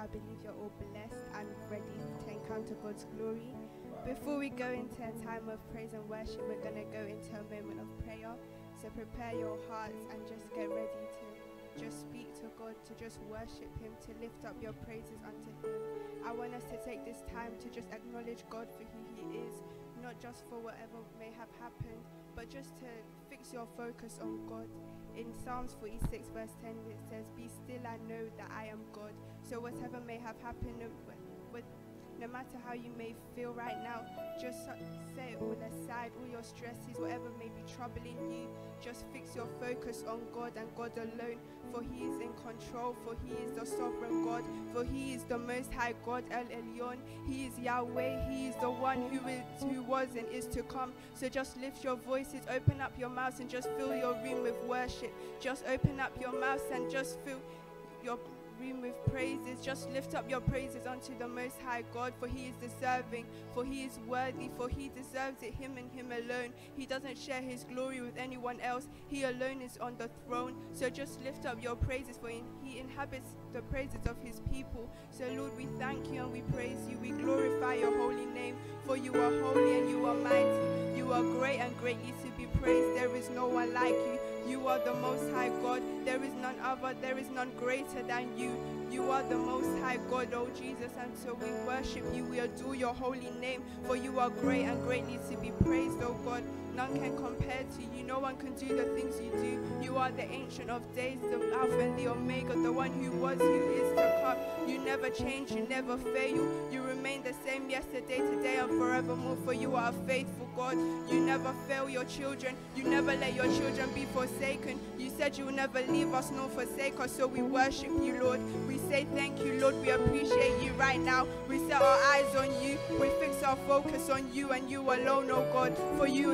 I believe you're all blessed and ready to encounter God's glory. Before we go into a time of praise and worship, we're going to go into a moment of prayer. So prepare your hearts and just get ready to just speak to God, to just worship Him, to lift up your praises unto Him. I want us to take this time to just acknowledge God for who He is, not just for whatever may have happened, but just to fix your focus on God. In Psalms 46, verse 10, it says, Be still and know that I am God. So, whatever may have happened, no matter how you may feel right now, just set it all aside, all your stresses, whatever may be troubling you. Just fix your focus on God and God alone, for He is in control, for He is the sovereign God, for He is the Most High God, El Elyon. He is Yahweh. He is the one who is, who was, and is to come. So just lift your voices, open up your mouths, and just fill your room with worship. Just open up your mouths and just fill your room with praises. Just lift up your praises unto the Most High God, for He is deserving, for He is worthy, for He deserves it, Him and Him alone. He doesn't share His glory with anyone else. He alone is on the throne. So just lift up your praises, for He inhabits the praises of His people. So, Lord, we thank you and we praise you. We glorify your holy name, for you are holy and you are mighty. You are great and greatly to be praised. There is no one like you. You are the most high God. There is none other, there is none greater than you. You are the most high God, oh Jesus, and so we worship you. We adore your holy name, for you are great and greatly to be praised, oh God. None can compare to you. No one can do the things you do. You are the ancient of days, the Alpha and the Omega, the one who was, who is to come. You never change, you never fail. You remain the same yesterday, today, and forevermore. For you are a faithful God. You never fail your children. You never let your children be forsaken. You said you will never leave us nor forsake us. So we worship you, Lord. We say thank you, Lord. We appreciate you right now. We set our eyes on you. We fix our focus on you and you alone, oh God. For you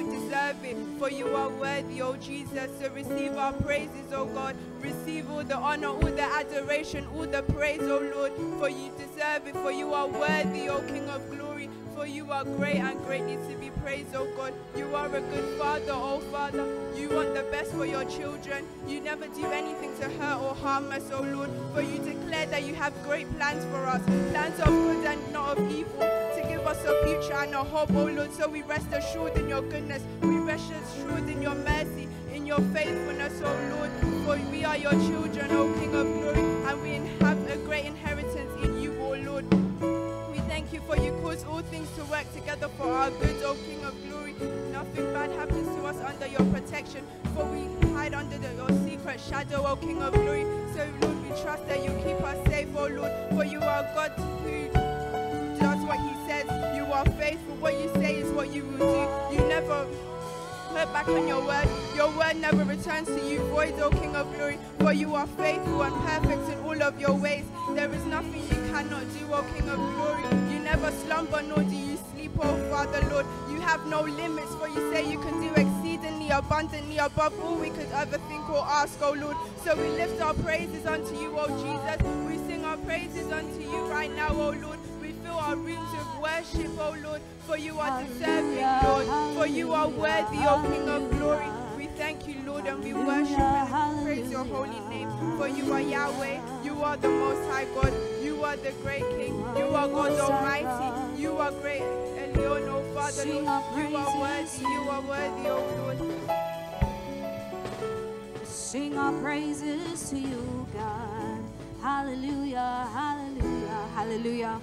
For you are worthy, O Jesus. So receive our praises, O God. Receive all the honor, all the adoration, all the praise, O Lord. For you deserve it. For you are worthy, O King of glory. For you are great and greatly to be praised, oh God. You are a good Father, oh Father. You want the best for your children. You never do anything to hurt or harm us, oh Lord. For you declare that you have great plans for us, plans of good and not of evil, to give us a future and a hope, oh Lord. So we rest assured in your goodness. We rest assured in your mercy, in your faithfulness, oh Lord. For we are your children, oh King of glory, and we have a great inheritance you for you cause all things to work together for our good, O King of glory. Nothing bad happens to us under your protection, for we hide under the, your secret shadow, O King of glory. So, Lord, we trust that you keep us safe, O Lord, for you are God who does what he says. You are faithful. What you say is what you will do. You never hurt back on your word. Your word never returns to you void, O King of glory, for you are faithful and perfect in all of your ways. There is nothing you cannot do, O King of glory. Never slumber nor do you sleep, O Father, Lord. You have no limits, for you say you can do exceedingly abundantly above all we could ever think or ask, O Lord. So we lift our praises unto you, O Jesus. We sing our praises unto you right now, O Lord We fill our rooms with worship, O Lord, for you are deserving, Lord, for you are worthy, O King of glory. We thank you, Lord, and we worship and praise your holy name, for you are Yahweh, you are the Most High God, you are the great King, you are God Almighty, you are great, Elyon, O Father, Lord, you are worthy, you are worthy, O Lord. Sing our praises to you, God. Hallelujah, hallelujah, hallelujah.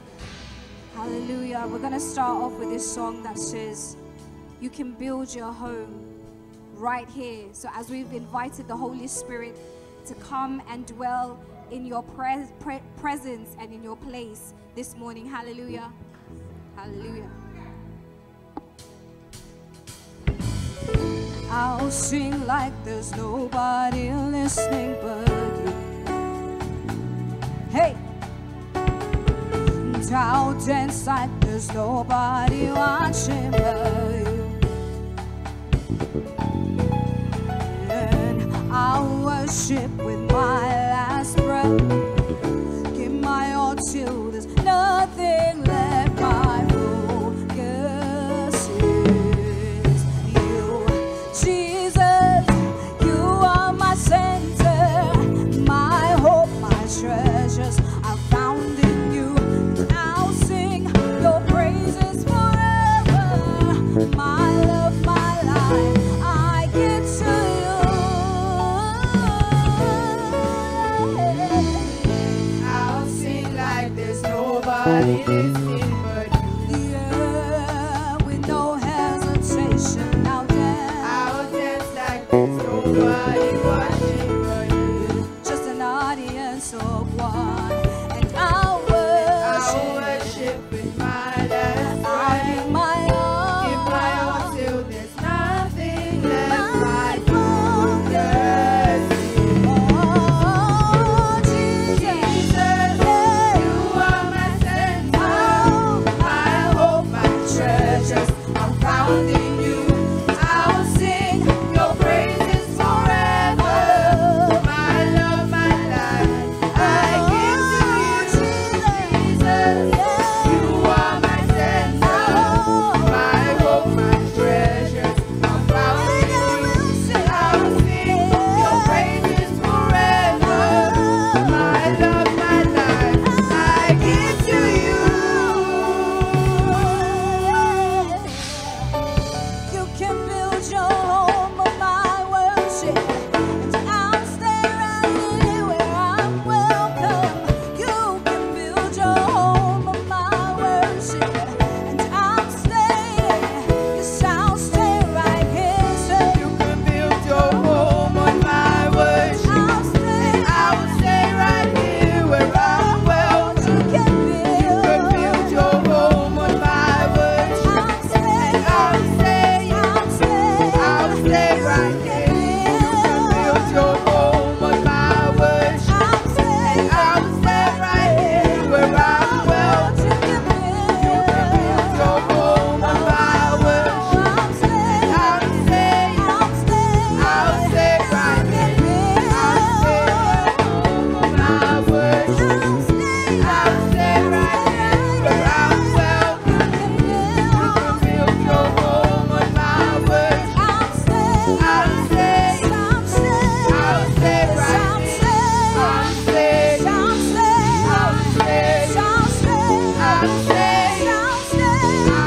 Hallelujah. We're going to start off with this song that says, You can build your home right here. So, as we've invited the Holy Spirit to come and dwell in your pre- pre- presence and in your place this morning, hallelujah. Hallelujah. I'll sing like there's nobody listening but you. Hey! I'll dance like there's nobody watching but you. And I'll worship with my breath.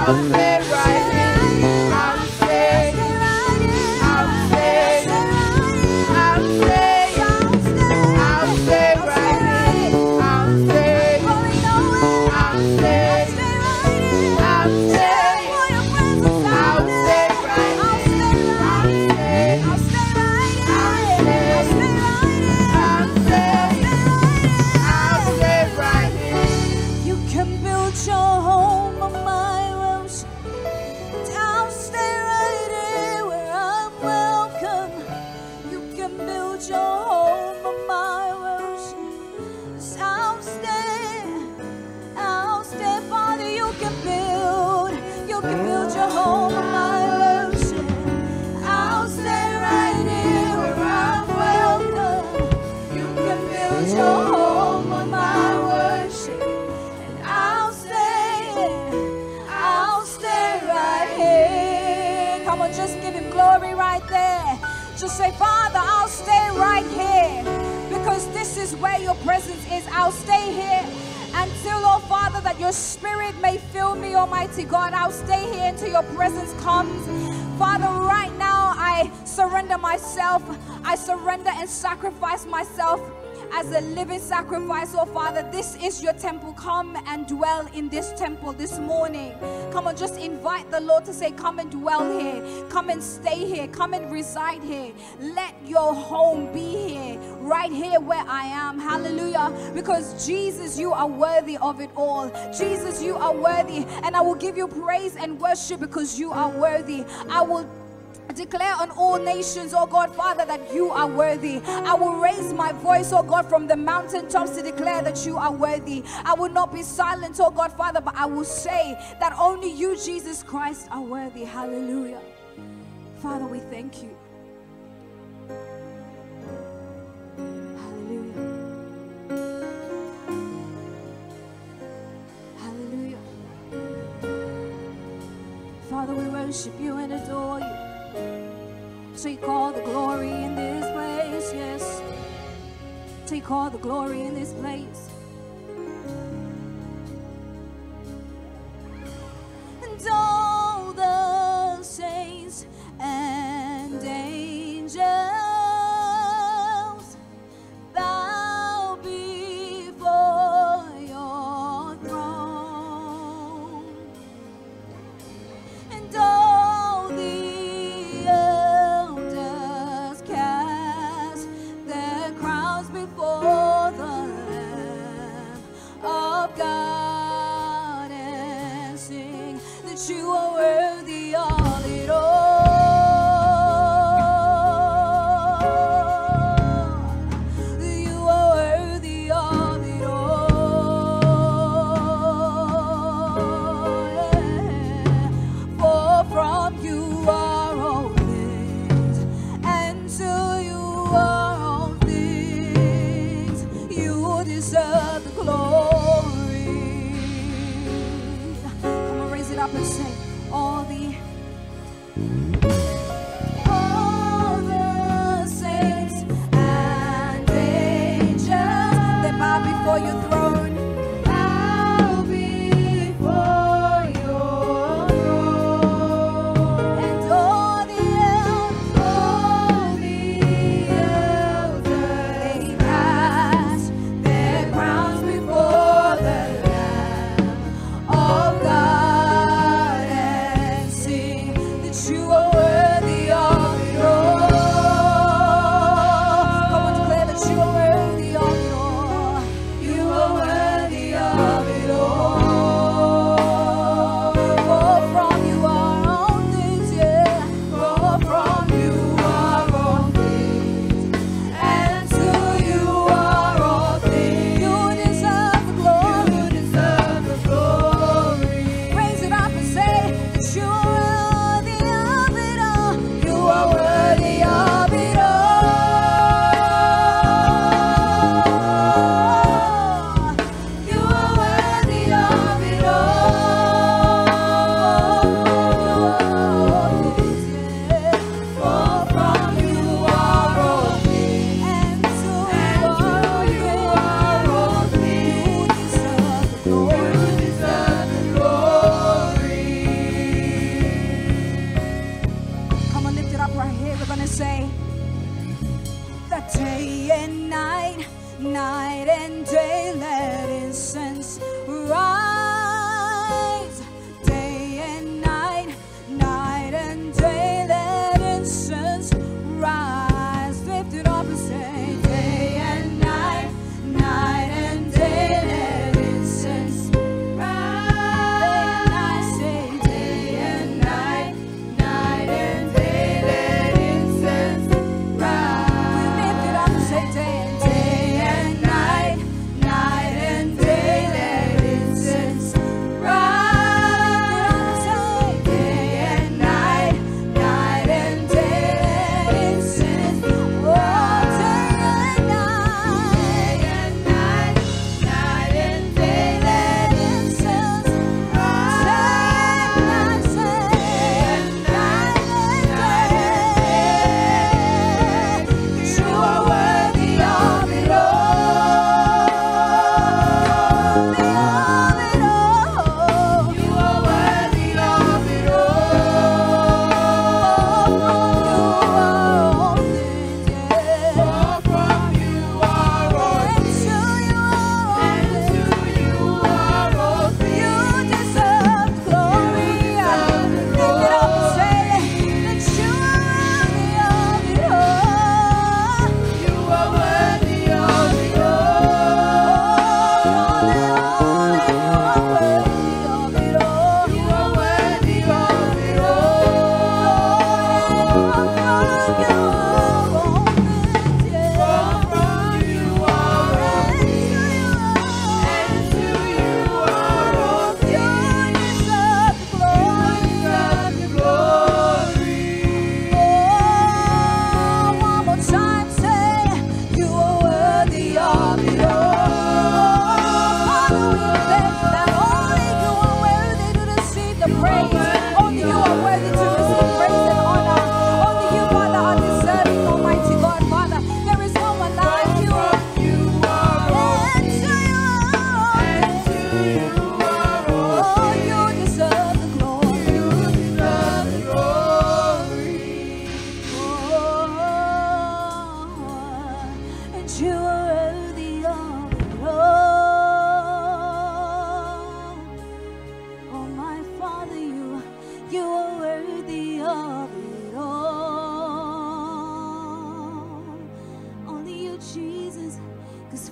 안 돼. temple this morning. Come on, just invite the Lord to say, Come and dwell here. Come and stay here. Come and reside here. Let your home be here, right here where I am. Hallelujah. Because Jesus, you are worthy of it all. Jesus, you are worthy. And I will give you praise and worship because you are worthy. I will declare on all nations, oh God, Father, that you are worthy. I will raise my voice, oh God, from the mountaintops to declare that you are worthy. I will not be silent, oh God, Father, but I will say that only you, Jesus Christ, are worthy. Hallelujah. Father, we thank you. Father, we worship you and adore you. Take all the glory in this place, yes. Take all the glory in this place.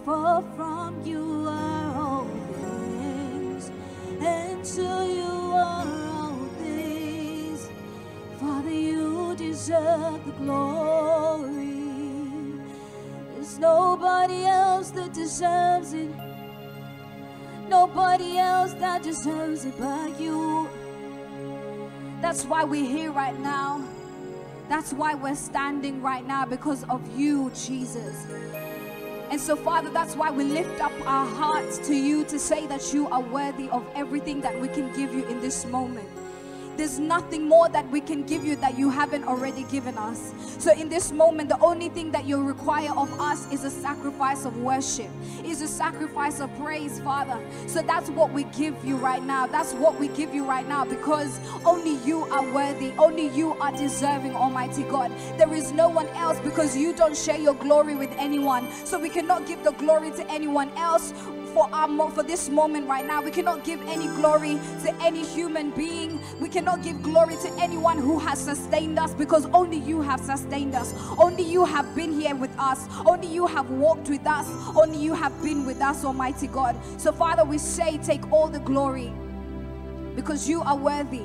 For from you are all things, and to you are all things. Father, you deserve the glory. There's nobody else that deserves it. Nobody else that deserves it but you. That's why we're here right now. That's why we're standing right now because of you, Jesus. And so, Father, that's why we lift up our hearts to you to say that you are worthy of everything that we can give you in this moment. There's nothing more that we can give you that you haven't already given us. So, in this moment, the only thing that you require of us is a sacrifice of worship, is a sacrifice of praise, Father. So, that's what we give you right now. That's what we give you right now because only you are worthy, only you are deserving, Almighty God. There is no one else because you don't share your glory with anyone. So, we cannot give the glory to anyone else for our for this moment right now. We cannot give any glory to any human being. We cannot give glory to anyone who has sustained us because only you have sustained us. Only you have been here with us. Only you have walked with us. Only you have been with us, Almighty God. So Father, we say take all the glory because you are worthy.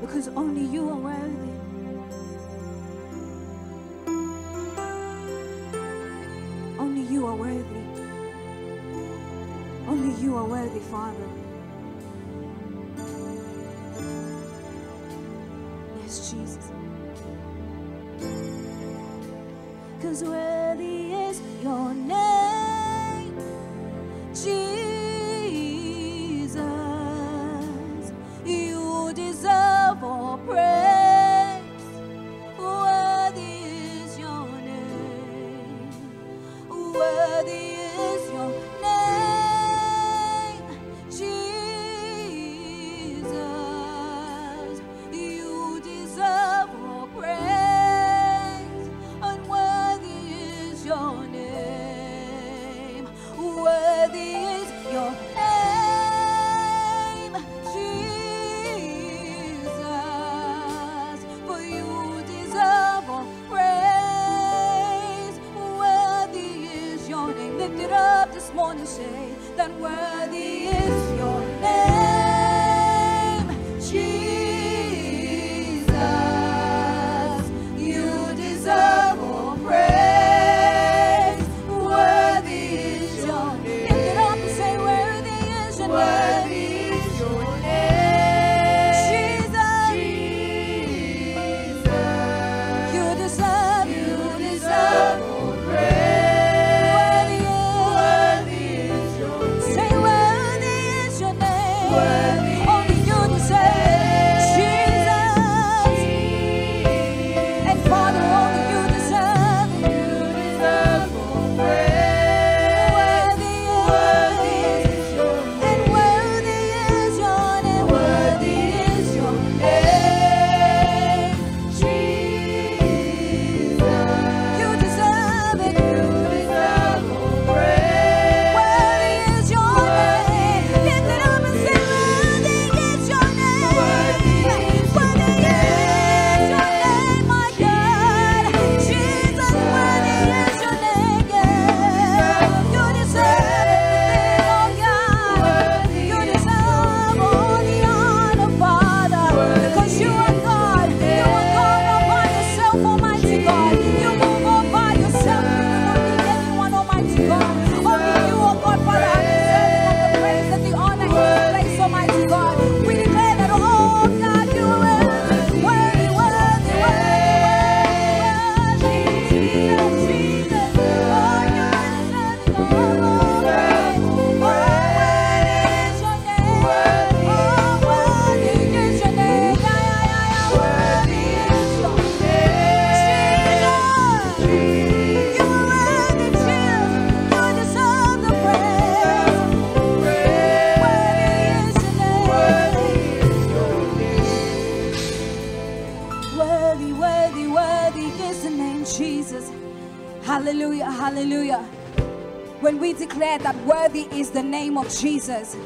Because only you are worthy. You are worthy. Only you are worthy, Father. Yes, Jesus. Cause worthy is your name, Jesus. You deserve all praise. Jesus,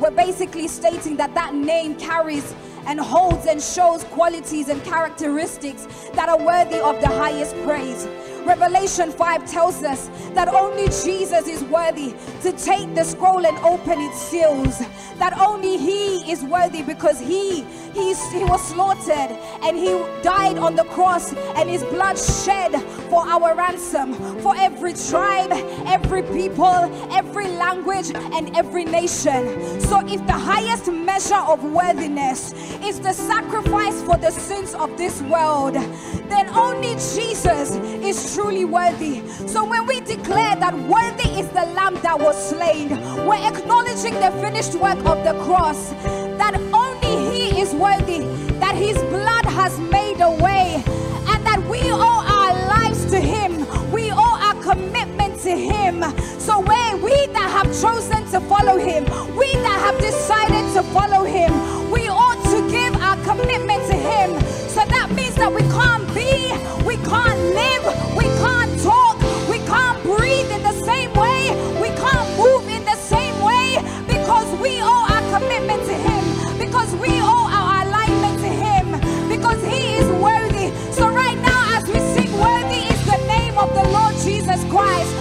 we're basically stating that that name carries and holds and shows qualities and characteristics that are worthy of the highest praise. Revelation 5 tells us that only Jesus is worthy to take the scroll and open its seals. That only He is worthy because He He's, He was slaughtered and He died on the cross and His blood shed for our ransom, for every tribe, every people, every language, and every nation. So if the highest measure of worthiness is the sacrifice for the sins of this world, then only Jesus is truly worthy. So when we declare that worthy is the lamb that was slain, we're acknowledging the finished work of the cross, that only He is worthy, that His blood has made a way, and that we owe commitment to Him. So when we that have chosen to follow Him, we that have decided to follow Him, we ought to give our commitment to Him. So that means that we can't be, we can't live, wise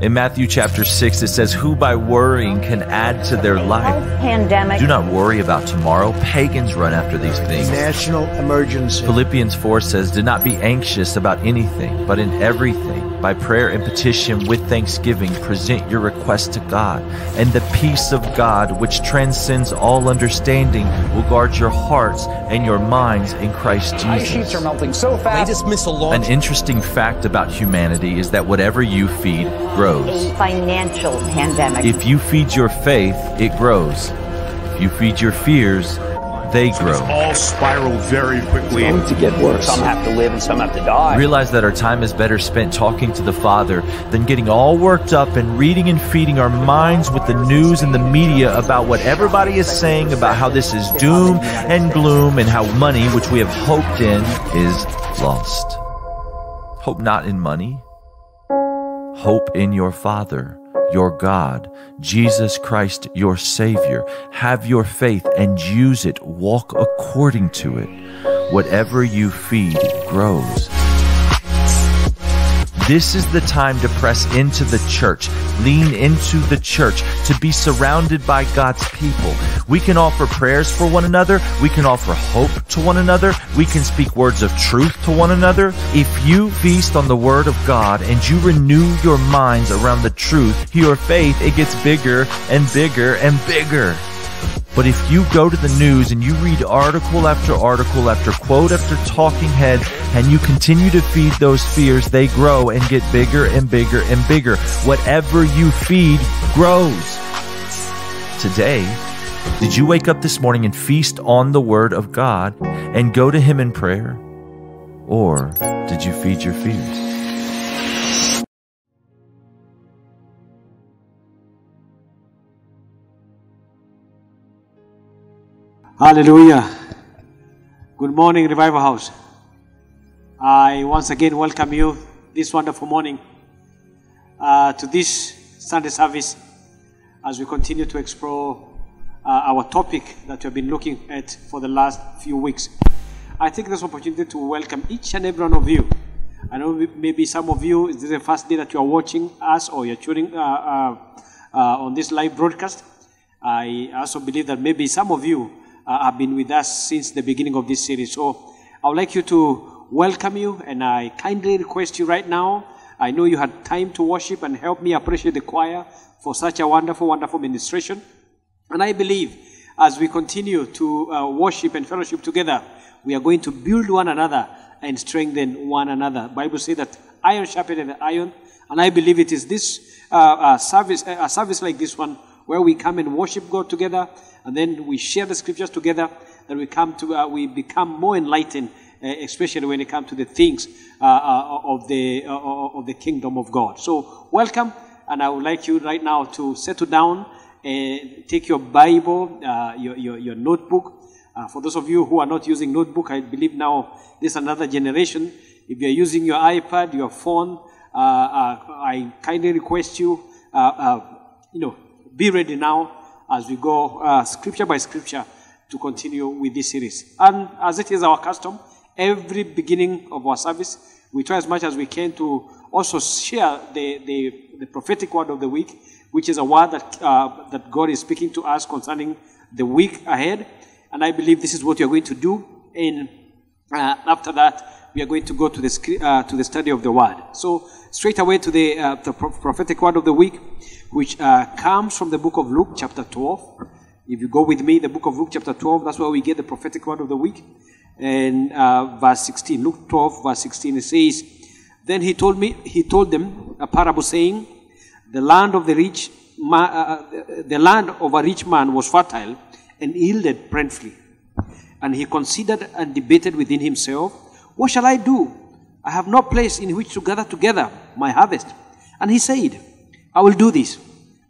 In Matthew chapter 6, it says, Who by worrying can add to their life? pandemic. Do not worry about tomorrow. Pagans run after these things. national emergency. Philippians 4 says, Do not be anxious about anything, but in everything, by prayer and petition with thanksgiving, present your requests to God. And the peace of God, which transcends all understanding, will guard your hearts and your minds in Christ Jesus. Ice sheets Jesus. are melting so fast. Latest missile launch. An interesting fact about humanity is that whatever you feed grows. A financial pandemic. If you feed your faith, it grows. If you feed your fears, they grow. It's all spiral very quickly. It's going to get worse. Some have to live and some have to die. Realize that our time is better spent talking to the Father than getting all worked up and reading and feeding our minds with the news and the media about what everybody is saying about how this is doom and gloom and how money, which we have hoped in, is lost. Hope not in money. Hope in your Father, your God, Jesus Christ, your Savior. Have your faith and use it. Walk according to it. Whatever you feed grows. This is the time to press into the church, lean into the church, to be surrounded by God's people. We can offer prayers for one another. We can offer hope to one another. We can speak words of truth to one another. If you feast on the word of God and you renew your minds around the truth, your faith, it gets bigger and bigger and bigger. But if you go to the news and you read article after article after quote after talking head and you continue to feed those fears, they grow and get bigger and bigger and bigger. Whatever you feed grows. Today, did you wake up this morning and feast on the Word of God and go to Him in prayer? Or did you feed your fears? Hallelujah. Good morning, Revival House. I once again welcome you this wonderful morning uh, to this Sunday service as we continue to explore uh, our topic that we've been looking at for the last few weeks. I take this opportunity to welcome each and every one of you. I know maybe some of you, this is the first day that you are watching us or you're tuning uh, uh, uh, on this live broadcast. I also believe that maybe some of you uh, have been with us since the beginning of this series. So I would like you to welcome you, and I kindly request you right now. I know you had time to worship and help me appreciate the choir for such a wonderful, wonderful ministration. And I believe as we continue to uh, worship and fellowship together, we are going to build one another and strengthen one another. Bible says that iron sharpened iron, and I believe it is this uh, uh, service, a service like this one, where we come and worship God together, and then we share the scriptures together, that we come to, uh, we become more enlightened, uh, especially when it comes to the things uh, uh, of the of the kingdom of God. So welcome, and I would like you right now to settle down and take your Bible, your, your, your notebook. for those of you who are not using notebook, I believe now this is another generation. If you're using your iPad, your phone, I kindly request you, you know, be ready now as we go uh, scripture by scripture to continue with this series. And as it is our custom, every beginning of our service, we try as much as we can to also share the, the, the prophetic word of the week, which is a word that, uh, that God is speaking to us concerning the week ahead. And I believe this is what are going to do. And uh, after that, we are going to go to the, uh, to the study of the word. So, straight away to the, uh, the prophetic word of the week which uh, comes from the book of Luke, chapter 12. If you go with me, the book of Luke, chapter 12, that's where we get the prophetic word of the week. And uh, verse 16, Luke 12, verse 16, it says, Then he told me, he told them a parable saying, The land of the rich, man, uh, uh, the land of a rich man was fertile and yielded plentifully. And he considered and debated within himself, What shall I do? I have no place in which to gather together my harvest. And he said, I will do this.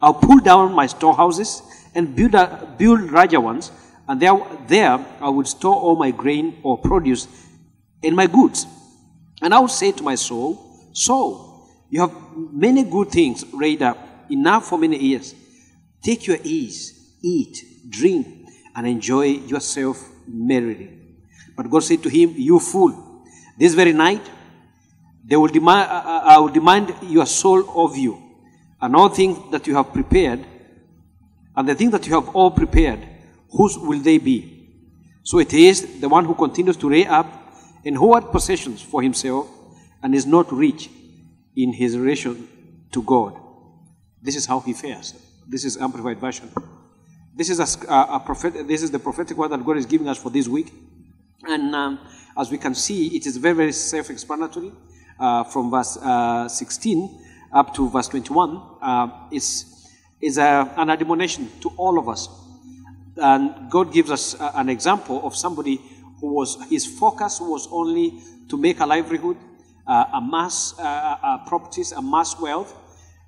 I'll pull down my storehouses and build, a, build larger ones, and there, there I will store all my grain or produce and my goods. And I will say to my soul, Soul, you have many good things laid up, enough for many years. Take your ease, eat, drink, and enjoy yourself merrily. But God said to him, You fool, this very night they will demand, uh, uh, I will demand your soul of you and all things that you have prepared, and the things that you have all prepared, whose will they be? So it is the one who continues to lay up and hoard possessions for himself and is not rich in his relation to God. This is how he fares. This is amplified version. This is a, a, a prophet. This is the prophetic word that God is giving us for this week, and um, as we can see, it is very very self-explanatory uh, from verse uh, 16 up to verse 21 uh, is, is a, an admonition to all of us. And God gives us a, an example of somebody who was, his focus was only to make a livelihood, uh, amass uh, uh properties, amass wealth,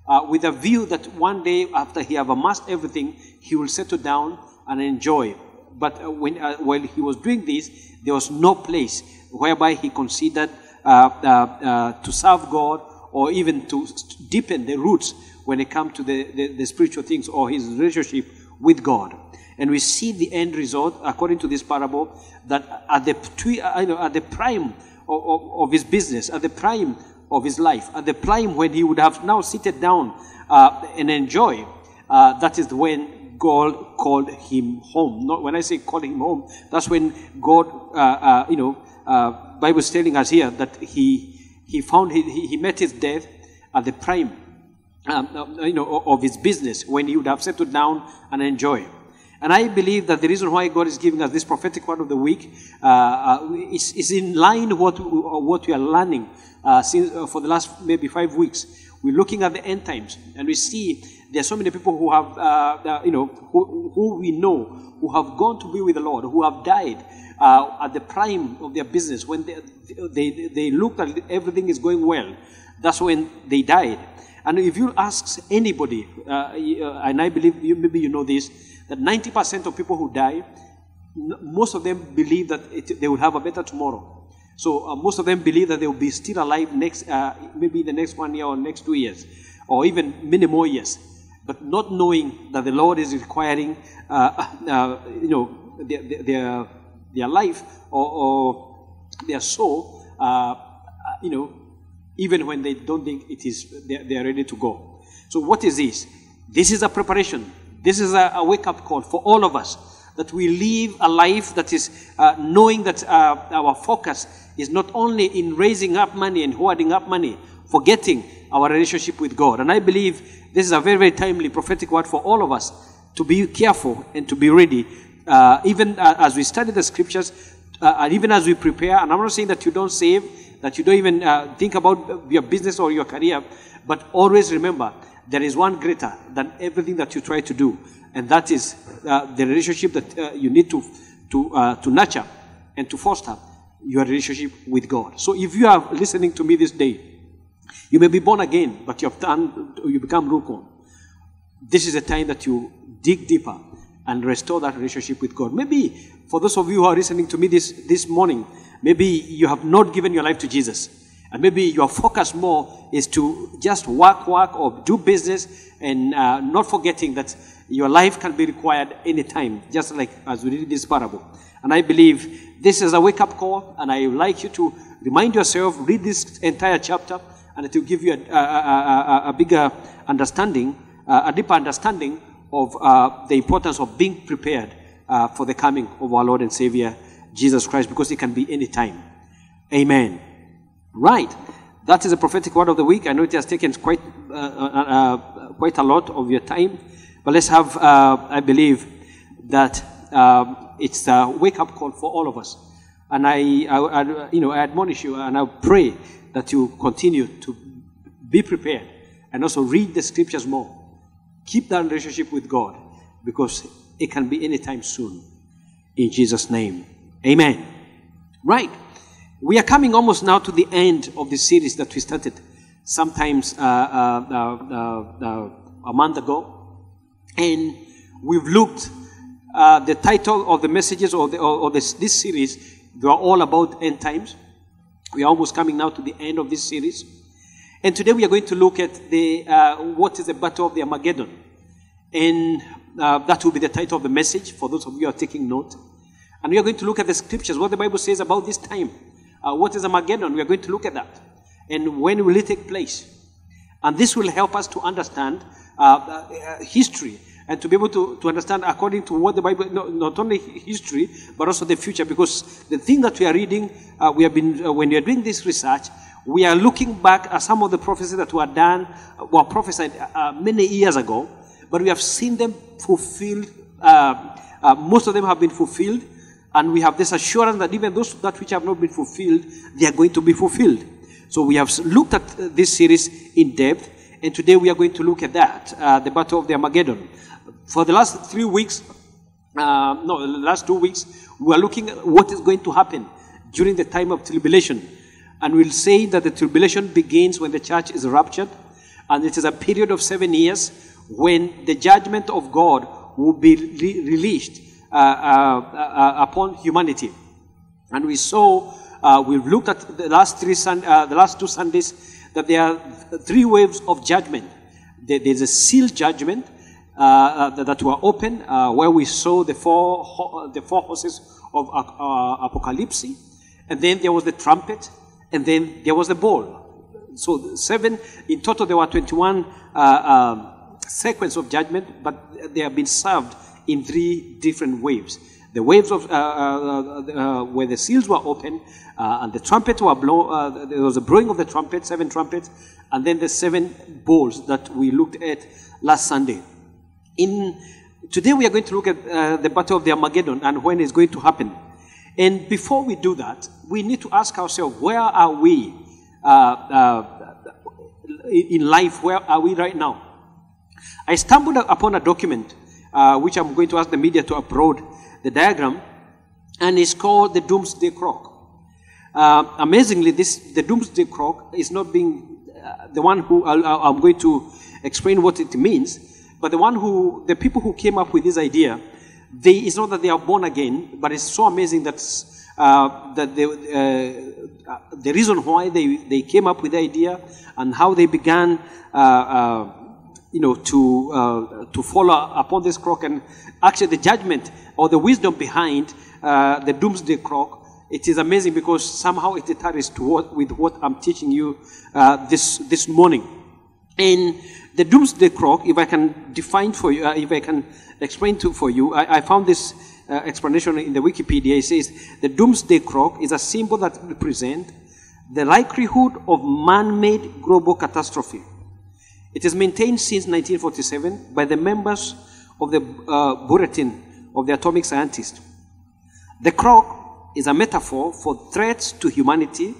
uh, with a view that one day after he have amassed everything, he will settle down and enjoy. But uh, when, while he was doing this, there was no place whereby he considered to serve God or even to deepen the roots when it comes to the, the, the spiritual things or his relationship with God. And we see the end result, according to this parable, that at the, uh, at the prime of, of, of his business, at the prime of his life, at the prime when he would have now seated down uh, and enjoy, uh, that is when God called him home. Not when I say called him home, that's when God, uh, uh, you know, uh, Bible is telling us here that he he found he, he met his death at the prime, um, uh, you know, of his business when he would have settled down and enjoy. And I believe that the reason why God is giving us this prophetic word of the week uh, uh, is, is in line with what, what we are learning uh, since, uh, for the last maybe five weeks. We're looking at the end times, and we see there are so many people who have, uh, you know, who, who we know, who have gone to be with the Lord, who have died uh, at the prime of their business when they, they, they look at everything is going well. That's when they died. And if you ask anybody, uh, and I believe you, maybe you know this, that 90% of people who die, most of them believe that it, they will have a better tomorrow. So uh, most of them believe that they will be still alive next, uh, maybe the next one year or next two years, or even many more years. But not knowing that the Lord is requiring, uh, uh, you know, their, their- their, life or, or their soul, uh, you know, even when they don't think it is, they, they are ready to go. So what is this? This is a preparation. This is a, a wake-up call for all of us that we live a life that is uh, knowing that uh, our focus is not only in raising up money and hoarding up money, forgetting our relationship with God. And I believe this is a very, very timely prophetic word for all of us to be careful and to be ready, uh, even uh, as we study the scriptures, uh, and even as we prepare. And I'm not saying that you don't save, that you don't even uh, think about your business or your career, but always remember there is one greater than everything that you try to do, and that is uh, the relationship that uh, you need to to to nurture and to foster your relationship with God. So if you are listening to me this day, you may be born again, but you have done you become lukewarm. This is a time that you dig deeper and restore that relationship with God. Maybe for those of you who are listening to me this, this morning, maybe you have not given your life to Jesus. And maybe your focus more is to just work, work, or do business and uh, not forgetting that your life can be required anytime, just like as we read this parable. And I believe this is a wake up call, and I would like you to remind yourself, read this entire chapter, and it will give you a, a, a, a, bigger understanding, uh, a deeper understanding of uh, the importance of being prepared uh, for the coming of our Lord and Savior Jesus Christ, because it can be any time. Amen. Right. That is a prophetic word of the week. I know it has taken quite, uh, uh, uh, quite a lot of your time, but let's have, I believe, that um, it's a wake up call for all of us. And I, I, I, you know, I admonish you and I pray that you continue to be prepared and also read the scriptures more. Keep that relationship with God because it can be anytime soon. In Jesus' name. Amen. Right. We are coming almost now to the end of the series that we started sometimes uh, uh, uh, uh, a month ago. And we've looked, uh, the title of the messages or, the, or, or this, this series, they are all about end times. We are almost coming now to the end of this series. And today we are going to look at the, uh, what is the Battle of the Armageddon. And uh, that will be the title of the message for those of you who are taking note. And we are going to look at the scriptures, what the Bible says about this time. Uh, what is Armageddon? We are going to look at that. And when will it take place? And this will help us to understand uh, uh, history and to be able to, to understand according to what the Bible, no, not only history, but also the future. Because the thing that we are reading, uh, we have been, uh, when we are doing this research, we are looking back at some of the prophecies that were done, uh, were prophesied uh, many years ago, but we have seen them fulfilled. Uh, uh, most of them have been fulfilled, and we have this assurance that even those that which have not been fulfilled, they are going to be fulfilled. So we have looked at uh, this series in depth, and today we are going to look at that, uh, the Battle of the Armageddon. For the last three weeks, uh, no, the last two weeks, we are looking at what is going to happen during the time of tribulation. And we'll say that the tribulation begins when the church is raptured, and it is a period of seven years when the judgment of God will be re- released uh, uh, uh, upon humanity. And we saw, uh, we've looked at the last three, uh, the last two Sundays, that there are three waves of judgment. There's a seal judgment uh, uh, that- that were open, uh, where we saw the four, the four horses of uh, uh, Apocalypse, and then there was the trumpet, and then there was the bowl. So seven, in total there were 21 uh, um, sequence of judgment, but they have been served in three different waves. The waves of uh, uh, uh, where the seals were open, uh, and the trumpets were blown. Uh, there was a blowing of the trumpet, seven trumpets, and then the seven bowls that we looked at last Sunday. In today we are going to look at uh, the battle of the Armageddon and when it's going to happen. And before we do that, we need to ask ourselves, where are we uh, uh, in life? Where are we right now? I stumbled upon a document uh, which I'm going to ask the media to upload the diagram, and it's called the Doomsday Clock. Uh, amazingly, this the Doomsday Clock is not being uh, the one who I'll- I'm going to explain what it means, but the one who the people who came up with this idea, they it's not that they are born again, but it's so amazing that uh, that they, uh, uh, the reason why they, they came up with the idea and how they began. Uh, uh, you know, to, uh, to follow upon this clock and actually the judgment or the wisdom behind the doomsday clock. It is amazing because somehow it tallies to what, with what I'm teaching you uh, this, this morning. And the doomsday clock, if I can define for you, uh, if I can explain to for you, I, I found this uh, explanation in the Wikipedia. It says the doomsday clock is a symbol that represents the likelihood of man-made global catastrophe. It is maintained since 1947 by the members of the uh, Bulletin of the Atomic Scientists. The clock is a metaphor for threats to humanity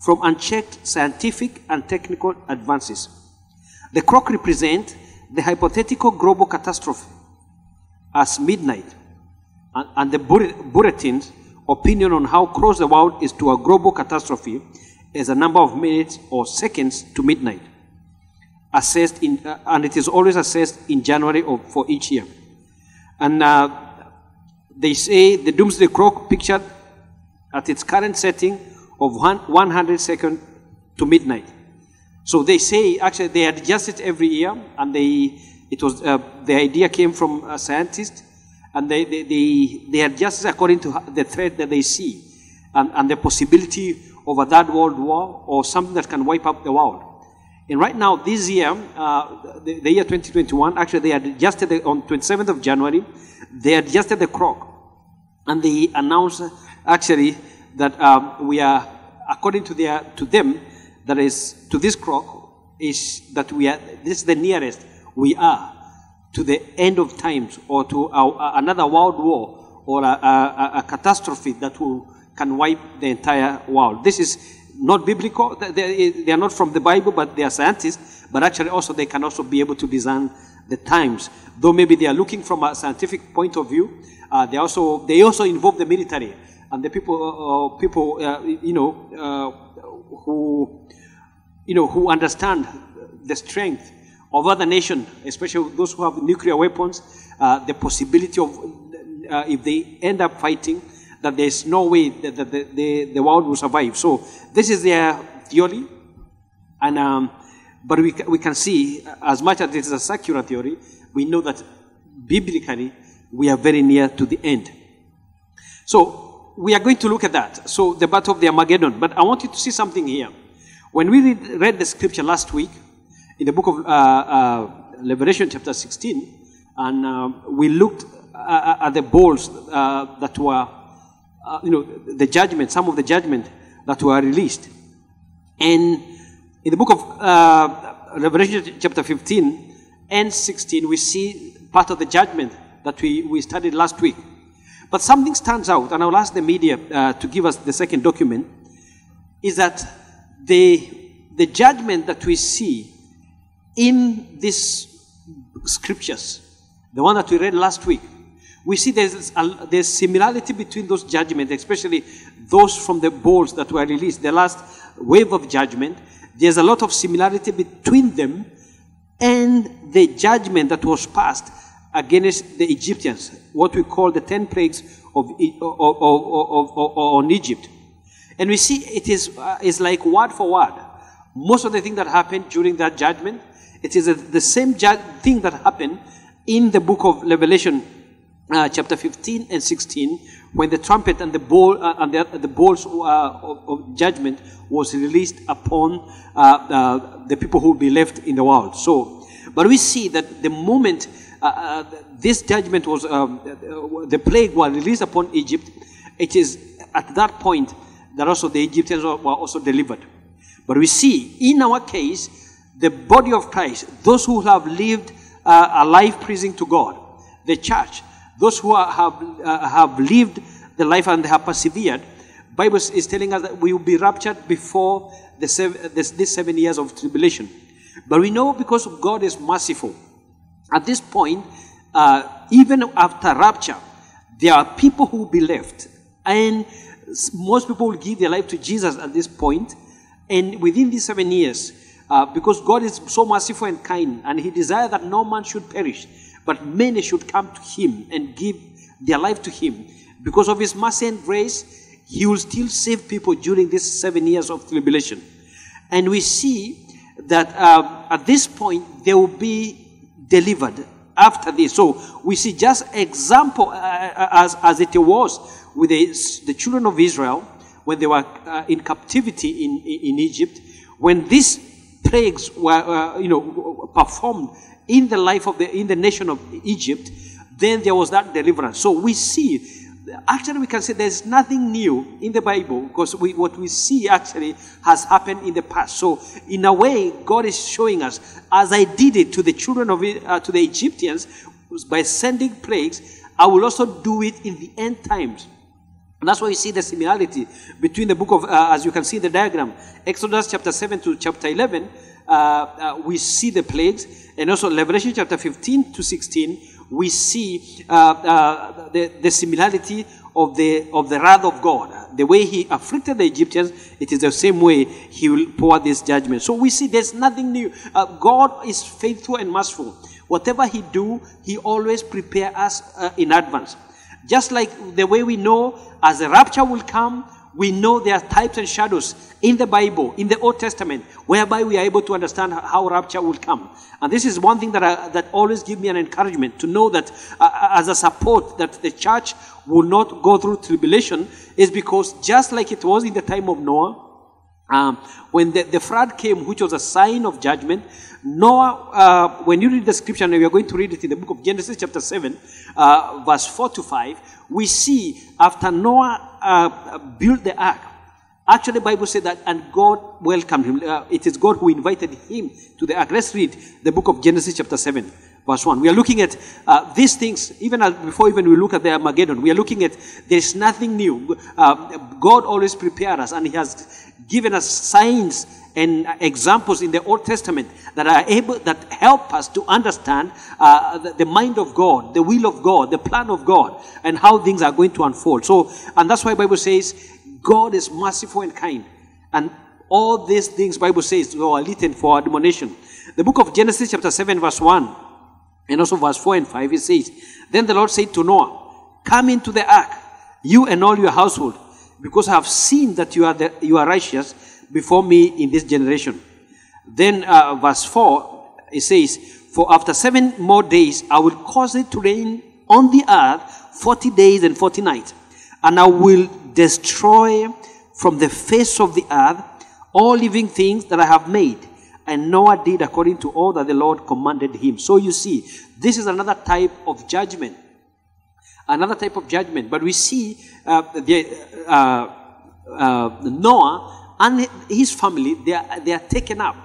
from unchecked scientific and technical advances. The clock represents the hypothetical global catastrophe as midnight, and, and the Bull- Bulletin's opinion on how close the world is to a global catastrophe is a number of minutes or seconds to midnight assessed in, uh, and it is always assessed in January of, for each year. And uh, they say the doomsday clock pictured at its current setting of one, 100 seconds to midnight. So they say actually they adjust it every year, and they it was uh, the idea came from a scientist, and they they, they, they adjust according to the threat that they see, and, and the possibility of a third world war or something that can wipe up the world. And right now, this year, uh, the, the year 2021, actually they adjusted the, on 27th of January, they adjusted the clock. And they announced uh, actually that um, we are, according to, their, to them, that is, to this clock, is that we are, this is the nearest we are to the end of times or to another world war or a, a, a catastrophe that will, can wipe the entire world. This is not biblical. They, they are not from the Bible, but they are scientists. But actually, also they can also be able to design the times. Though maybe they are looking from a scientific point of view, uh, they also they also involve the military and the people uh, people uh, you know uh, who you know who understand the strength of other nations, especially those who have nuclear weapons, uh, the possibility of uh, if they end up fighting that there's no way that the, the, the, the world will survive. So this is their theory, and um, but we, we can see as much as it is a secular theory, we know that biblically we are very near to the end. So we are going to look at that. So the battle of the Armageddon. But I want you to see something here. When we read, read the scripture last week in the book of uh, uh, Revelation chapter 16, and uh, we looked uh, at the bowls uh, that were, uh, you know, the judgment, some of the judgment that were released. And in the book of uh, Revelation chapter 15 and 16, we see part of the judgment that we, we studied last week. But something stands out, and I'll ask the media uh, to give us the second document, is that the, the judgment that we see in these scriptures, the one that we read last week, we see there's, a, there's similarity between those judgments, especially those from the bowls that were released, the last wave of judgment. There's a lot of similarity between them and the judgment that was passed against the Egyptians, what we call the ten plagues of, of, of- of- on Egypt. And we see it is, uh, is like word for word Most of the things that happened during that judgment, it is a, the same thing that happened in the book of Revelation, uh, chapter 15 and 16, when the trumpet and the bowl uh, and the, the bowls uh, of, of judgment was released upon uh, uh, the people who will be left in the world. So, but we see that the moment this judgment was, um, the plague was released upon Egypt, it is at that point that also the Egyptians were also delivered. But we see in our case, the body of Christ, those who have lived uh, a life pleasing to God, the church, those who are, have, uh, have lived the life and have persevered, Bible is telling us that we will be raptured before the seven, this, this seven years of tribulation. But we know because God is merciful. At this point, uh, even after rapture, there are people who will be left. And most people will give their life to Jesus at this. And within these seven years, uh, because God is so merciful and kind, and He desires that no man should perish, but many should come to Him and give their life to Him. Because of His mercy and grace, He will still save people during these seven years of tribulation. And we see that um, at this point, they will be delivered after this. So we see just example uh, as, as it was with the, the children of Israel when they were uh, in captivity in, in Egypt, when these plagues were, uh, you know, performed in the life of the, in the nation of Egypt, then there was that deliverance. So we see actually we can say there's nothing new in the bible because we, what we see actually has happened in the past so in a way god is showing us as i did it to the children of uh, to the egyptians by sending plagues i will also do it in the end times and that's why you see the similarity between the book of, uh, as you can see the diagram, Exodus chapter 7 to chapter 11, uh, uh, we see the plagues. And also Revelation chapter 15 to 16, we see uh, uh, the, the similarity of the, of the wrath of God. The way he afflicted the Egyptians, it is the same way he will pour this judgment. So we see there's nothing new. Uh, God is faithful and merciful. Whatever he do, he always prepare us in advance. Just like the way we know as the rapture will come, we know there are types and shadows in the Bible, in the Old Testament, whereby we are able to understand how rapture will come. And this is one thing that, I, that always gives me an encouragement to know that uh, as a support that the church will not go through tribulation is because just like it was in the time of Noah, um, when the, the flood came, which was a sign of judgment, Noah, uh, when you read the scripture, and we are going to read it in the book of Genesis, chapter 7, uh, verse 4 to 5, we see after Noah uh, built the ark, actually, the Bible said that, and God welcomed him. Uh, it is God who invited him to the ark. Let's read the book of Genesis, chapter 7, verse 1. We are looking at uh, these things, even before even we look at the Armageddon, we are looking at there's nothing new. Uh, God always prepared us, and He has given us signs and examples in the Old Testament that are able that help us to understand uh, the, the mind of God, the will of God, the plan of God, and how things are going to unfold. So, and that's why Bible says God is merciful and kind, and all these things Bible says are written for admonition. The book of Genesis, chapter seven, verse one, and also verse four and five, it says, "Then the Lord said to Noah, Come into the ark, you and all your household." because I have seen that you are, the, you are righteous before me in this generation. Then, uh, verse 4, it says, For after seven more days, I will cause it to rain on the earth 40 days and 40 nights, and I will destroy from the face of the earth all living things that I have made. And Noah did according to all that the Lord commanded him. So you see, this is another type of judgment another type of judgment. But we see uh, the, uh, uh, Noah and his family, they are, they are taken up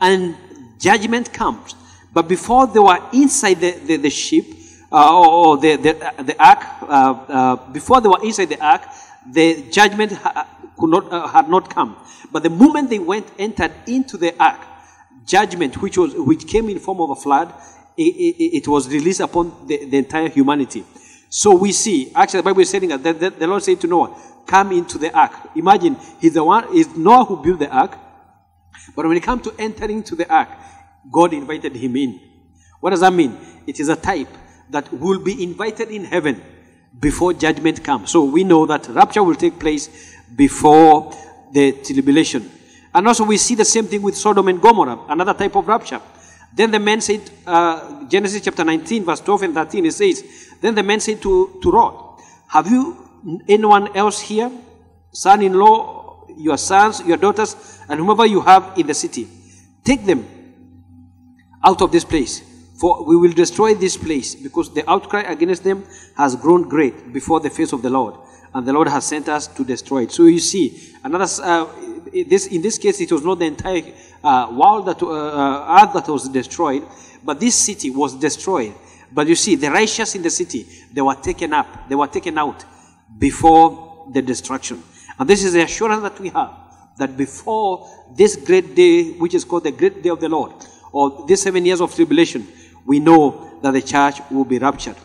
and judgment comes. But before they were inside the, the, the ship uh, or, or the, the, the ark, uh, uh, before they were inside the ark, the judgment could not, uh, had not come. But the moment they went, entered into the ark, judgment, which, was, which came in form of a flood, it, it, it was released upon the, the entire humanity. So we see, actually, the Bible is saying that the, the, Lord said to Noah, Come into the ark. Imagine, he's the one, it's Noah who built the ark, but when it comes to entering into the ark, God invited him in. What does that mean? It is a type that will be invited in heaven before judgment comes. So we know that rapture will take place before the tribulation. And also we see the same thing with Sodom and Gomorrah, another type of rapture. Then the man said, uh, Genesis chapter 19, verse 12 and 13, it says, Then the man said to, to Lot, Have you anyone else here, son in law, your sons, your daughters, and whomever you have in the city? Take them out of this place, for we will destroy this place, because the outcry against them has grown great before the face of the Lord, and the Lord has sent us to destroy it. So you see, another uh, this in this case, it was not the entire uh, world that uh, uh, earth that was destroyed, but this city was destroyed. But you see, the righteous in the city they were taken up, they were taken out before the destruction, and this is the assurance that we have that before this great day, which is called the great day of the Lord, or these seven years of tribulation, we know that the church will be raptured.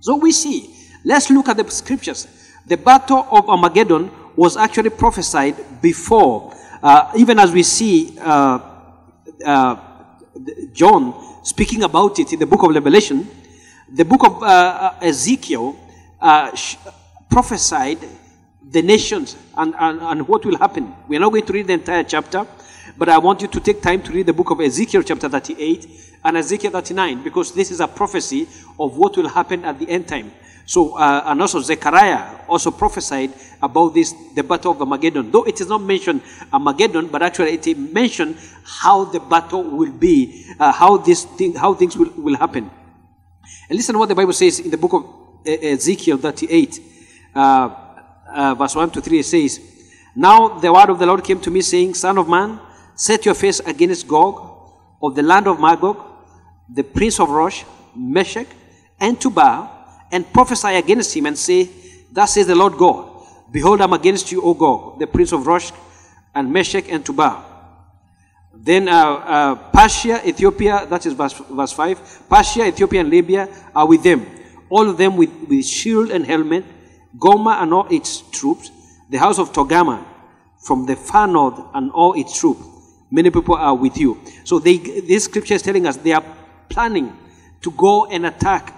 So we see, let's look at the scriptures. The battle of Armageddon was actually prophesied before, uh, even as we see uh, uh, John speaking about it in the book of Revelation. The book of uh, Ezekiel uh, prophesied the nations and, and, and what will happen. We are not going to read the entire chapter, but I want you to take time to read the book of Ezekiel, chapter 38, and Ezekiel 39, because this is a prophecy of what will happen at the end time. So, uh, and also Zechariah also prophesied about this, the battle of Armageddon. Though it is not mentioned Armageddon, but actually it mentioned how the battle will be, uh, how this thing, how things will, will happen. And listen to what the Bible says in the book of Ezekiel 38, uh, uh, verse 1 to 3. It says, Now the word of the Lord came to me, saying, Son of man, set your face against Gog of the land of Magog, the prince of Rosh, Meshech, and Tubal, and prophesy against him, and say, Thus says the Lord God, Behold, I'm against you, O Gog, the prince of Rosh, and Meshech, and Tubal. Then uh, uh, Ethiopia, that is verse, verse 5. Persia, Ethiopia, and Libya are with them. All of them with, with shield and helmet. Gomer and all its troops. The house of Togarmah from the far north and all its troops. Many people are with you. So they, this scripture is telling us they are planning to go and attack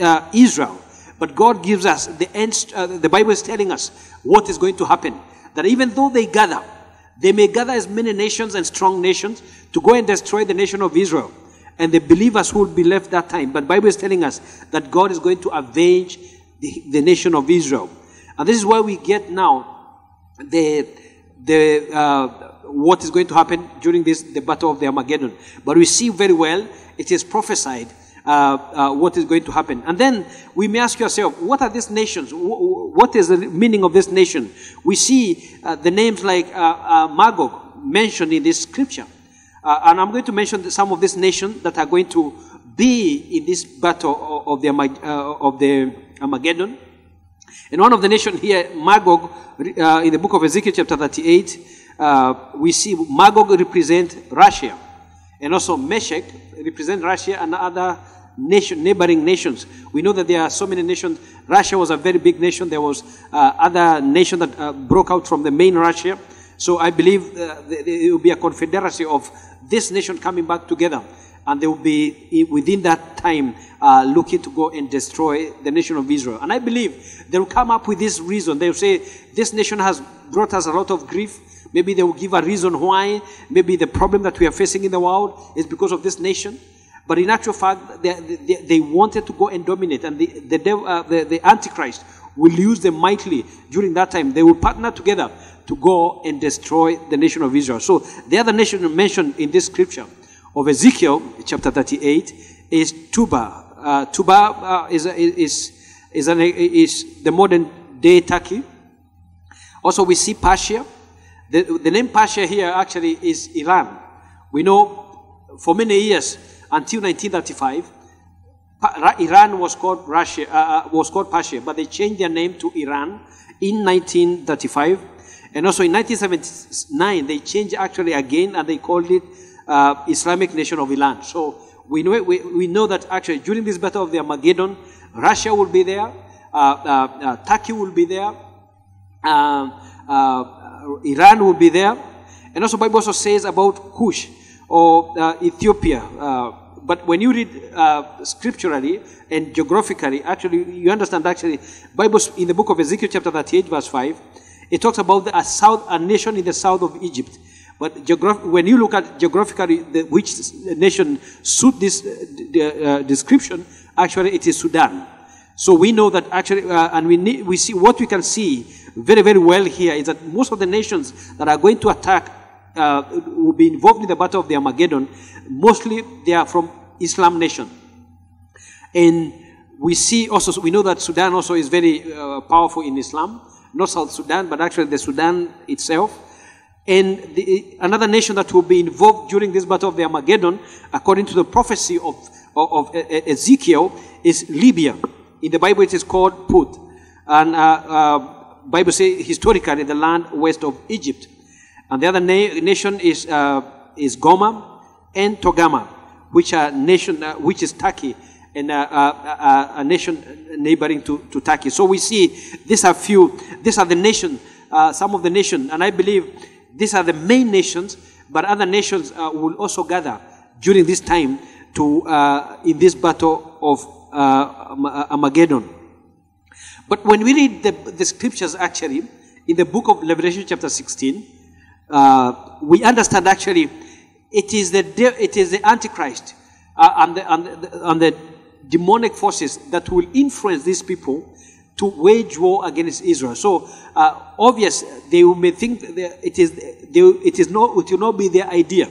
uh, Israel. But God gives us the end, uh, the Bible is telling us what is going to happen. That even though they gather, they may gather as many nations and strong nations to go and destroy the nation of Israel and the believers will be left that time. But Bible is telling us that God is going to avenge the, the nation of Israel. And this is why we get now the, the, uh, what is going to happen during this, the battle of the Armageddon. But we see very well, it is prophesied uh, uh, what is going to happen. And then we may ask yourself, what are these nations? Wh- What is the meaning of this nation? We see uh, the names like uh, Magog mentioned in this scripture. And I'm going to mention some of these nations that are going to be in this battle of- the, of the Armageddon. And one of the nations here, Magog, uh, in the book of Ezekiel, chapter 38, uh, we see Magog represent Russia. And also Meshech represent Russia and other nation, neighboring nations. We know that there are so many nations. Russia was a very big nation. There was uh, other nation that uh, broke out from the main Russia. So I believe uh, it will be a confederacy of this nation coming back together. And they will be within that time uh, looking to go and destroy the nation of Israel. And I believe they will come up with this reason. They will say, This nation has brought us a lot of grief. Maybe they will give a reason why. Maybe the problem that we are facing in the world is because of this nation. But in actual fact, they, they, they wanted to go and dominate. And the, the, dev- uh, the, the Antichrist will use them mightily during that time. They will partner together to go and destroy the nation of Israel. So the other nation mentioned in this scripture of Ezekiel, chapter 38, is Tubal. Uh, Tubal uh, is, is, is, an, is the modern day Turkey. Also, we see Persia. The, the name Persia here actually is Iran. We know for many years until 1935, Iran was called Russia, uh, uh, was called Persia, but they changed their name to Iran in 1935, and also in 1979 they changed actually again and they called it uh, Islamic Nation of Iran. So we know we, we know that actually during this battle of the Armageddon, Russia will be there, uh, uh, uh, Turkey will be there, um, Iran will be there, and also Bible also says about Cush or uh, Ethiopia. Uh, but when you read uh, scripturally and geographically, actually you understand actually Bible in the book of Ezekiel chapter 38 verse 5, it talks about a south a nation in the south of Egypt. But when you look at geographically the, which nation suit this uh, uh, description, actually it is Sudan. So we know that actually, uh, and we, need, we see what we can see very, very well here is that most of the nations that are going to attack uh, will be involved in the battle of the Armageddon. Mostly they are from Islam nation. And we see also, we know that Sudan also is very uh, powerful in Islam, not South Sudan, but actually the Sudan itself. And the, another nation that will be involved during this battle of the Armageddon, according to the prophecy of, of, of Ezekiel, is Libya. In the Bible, it is called Put. And uh, uh, Bible says historically the land west of Egypt. And the other na- nation is, uh, is Gomer and Togarmah, which are nation, uh, which is Turkey, and uh, uh, uh, a nation neighboring to, to Turkey. So we see these are few, these are the nation, uh, some of the nation, and I believe these are the main nations, but other nations uh, will also gather during this time to in this battle of Armageddon. But when we read the, the scriptures actually, in the book of Revelation chapter 16, uh, we understand actually it is the, it is the Antichrist uh, and, the, and, the, and the demonic forces that will influence these people to wage war against Israel. So, uh, obvious, they may think that it is, they, it is not, it will not be their idea.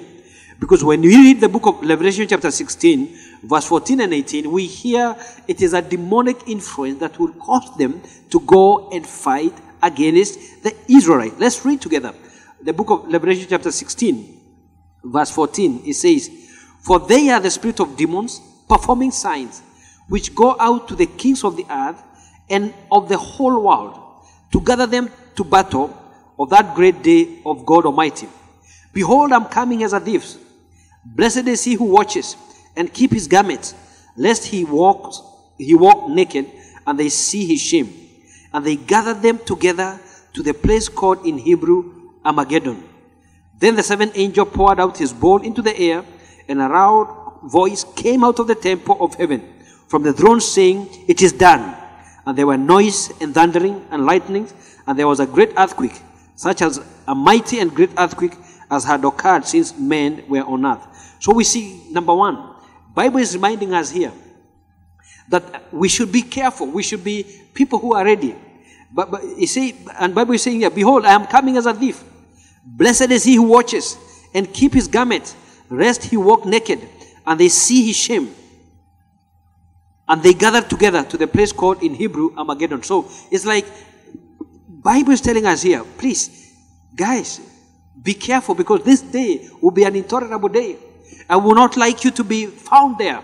Because when we read the book of Revelation, chapter 16, verse 14 and 18, we hear it is a demonic influence that will cause them to go and fight against the Israelites. Let's read together. The book of Revelation, chapter 16, verse 14, it says, For they are the spirit of demons performing signs, which go out to the kings of the earth and of the whole world to gather them to battle of that great day of God Almighty. Behold, I'm coming as a thief. Blessed is he who watches and keep his garments, lest he he walk naked and they see his shame. And they gathered them together to the place called in Hebrew Armageddon. Then the seventh angel poured out his bowl into the air, and a loud voice came out of the temple of heaven from the throne saying, It is done. And there were noise and thundering and lightnings, and there was a great earthquake, such as a mighty and great earthquake as had occurred since men were on earth. So we see number one, Bible is reminding us here that we should be careful. We should be people who are ready. But, but you see, and Bible is saying here, behold, I am coming as a thief. Blessed is he who watches and keep his garment, lest he walk naked, and they see his shame. And they gathered together to the place called in Hebrew Armageddon. So it's like Bible is telling us here, please, guys, be careful because this day will be an intolerable day. I would not like you to be found there.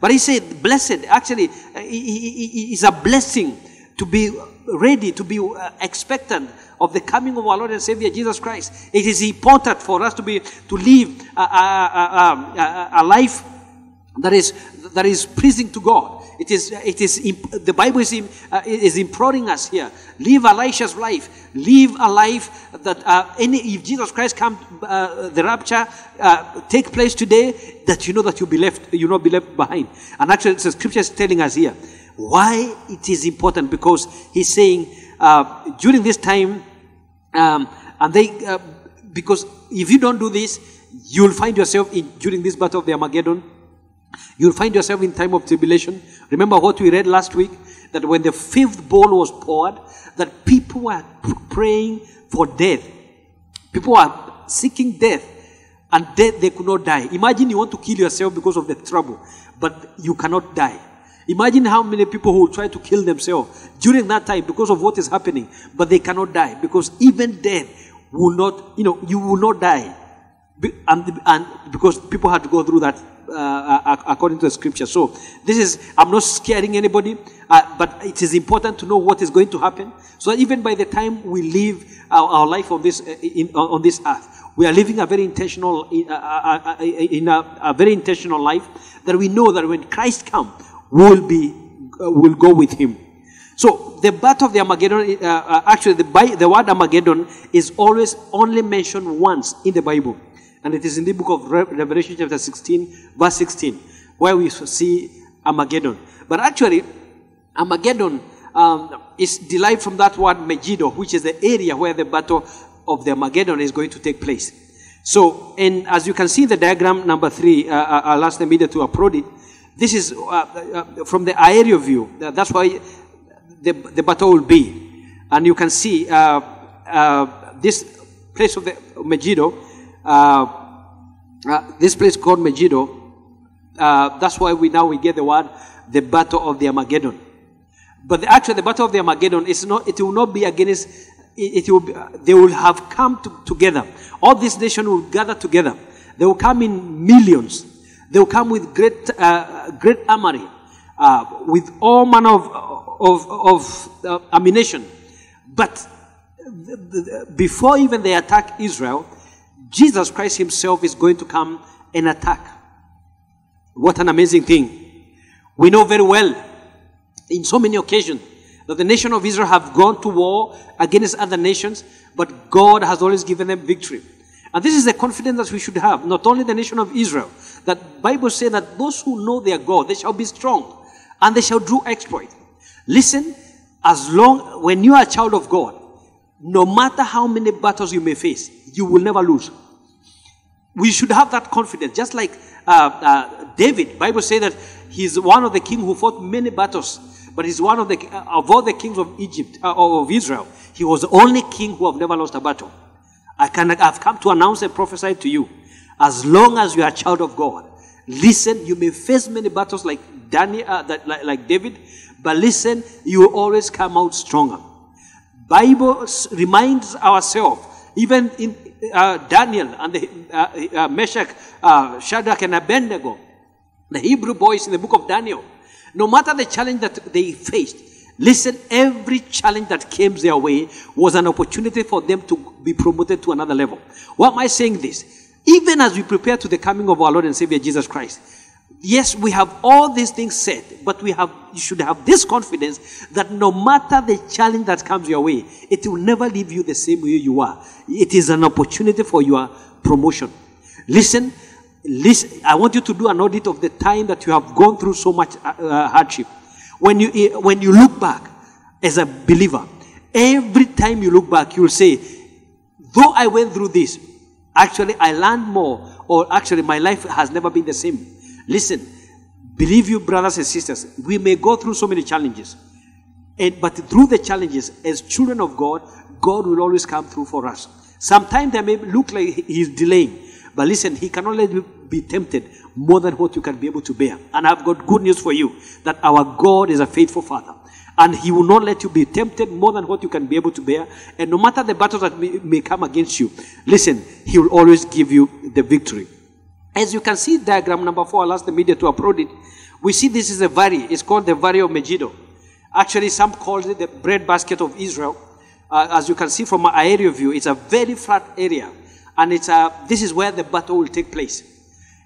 But he said, blessed, actually, uh, i- i- i- is a blessing to be ready, to be uh, expectant of the coming of our Lord and Savior Jesus Christ. It is important for us to be to live a, a, a, a life that is that is pleasing to God. It is it is the Bible is uh, is imploring us here. Live Elisha's life. Live a life that uh, any if Jesus Christ comes, uh, the rapture uh, take place today, that you know that you'll be left you'll not be left behind. And actually, the scripture is telling us here why it is important because he's saying uh, during this time um, and they uh, because if you don't do this, you'll find yourself in during this battle of the Armageddon. You'll find yourself in time of tribulation. Remember what we read last week? That when the fifth bowl was poured, that people were praying for death. People were seeking death. And death, they could not die. Imagine you want to kill yourself because of the trouble, but you cannot die. Imagine how many people who try to kill themselves during that time because of what is happening, but they cannot die because even death will not, you know, you will not die. And, and because people had to go through that uh, according to the scripture. So this is, I'm not scaring anybody, uh, but it is important to know what is going to happen. So even by the time we live our, our life on this, uh, in, on this earth, we are living a very intentional, in, uh, uh, uh, in a, a very intentional life that we know that when Christ comes, we'll be, uh, we'll go with him. So the battle of the Armageddon, uh, uh, actually the, the word Armageddon is always only mentioned once in the Bible. And it is in the book of Re- Revelation chapter 16, verse 16, where we see Armageddon. But actually, Armageddon um, is derived from that word Megiddo, which is the area where the battle of the Armageddon is going to take place. So, and as you can see in the diagram number three, uh, uh, I'll ask the media to upload it. This is uh, uh, from the aerial view. Uh, That's why the, the battle will be. And you can see uh, uh, this place of the Megiddo, uh, uh, this place called Megiddo, uh, that's why we now we get the word the battle of the Armageddon. But the, actually, the battle of the Armageddon is not. It will not be against. It, it will. Be, they will have come to, together. All these nations will gather together. They will come in millions. They will come with great, uh, great armory, uh, with all manner of of, of uh, ammunition. But before even they attack Israel, Jesus Christ Himself is going to come and attack. What an amazing thing. We know very well in so many occasions that the nation of Israel have gone to war against other nations, but God has always given them victory. And this is the confidence that we should have, not only the nation of Israel, that Bible says that those who know their God, they shall be strong and they shall do exploit. Listen, as long when you are a child of God, no matter how many battles you may face, you will never lose we should have that confidence. Just like uh, uh, david bible says that he's one of the king who fought many battles but he's one of the uh, of all the kings of egypt uh, of israel. He was the only king who have never lost a battle. I can i've come to announce and prophesy to you as long as you are a child of god listen you may face many battles like daniel uh, that, like, like david but listen you will always come out stronger. Bible reminds ourselves, even in uh, Daniel and the uh, uh, Meshach, uh, Shadrach and Abednego, the Hebrew boys in the book of Daniel, no matter the challenge that they faced, listen, every challenge that came their way was an opportunity for them to be promoted to another level. Why am I saying this? Even as we prepare to the coming of our Lord and Savior Jesus Christ, Yes, we have all these things said, but we have you should have this confidence that no matter the challenge that comes your way, it will never leave you the same way you are. It is an opportunity for your promotion. Listen, listen. I want you to do an audit of the time that you have gone through so much uh, uh, hardship. When you eh, when you look back as a believer, every time you look back, you will say, though I went through this, actually I learned more, or actually my life has never been the same. Listen, believe you, brothers and sisters, we may go through so many challenges. And, but through the challenges, as children of God, God will always come through for us. Sometimes they may look like He's delaying, but listen, He cannot let you be tempted more than what you can be able to bear. And I've got good news for you that our God is a faithful Father. And He will not let you be tempted more than what you can be able to bear. And no matter the battles that may, may come against you, listen, He will always give you the victory. As you can see, diagram number four, I'll ask the media to upload it. We see this is a valley. It's called the Valley of Megiddo. Actually, some call it the bread basket of Israel. Uh, as you can see from my aerial view, it's a very flat area. And it's a, this is where the battle will take place.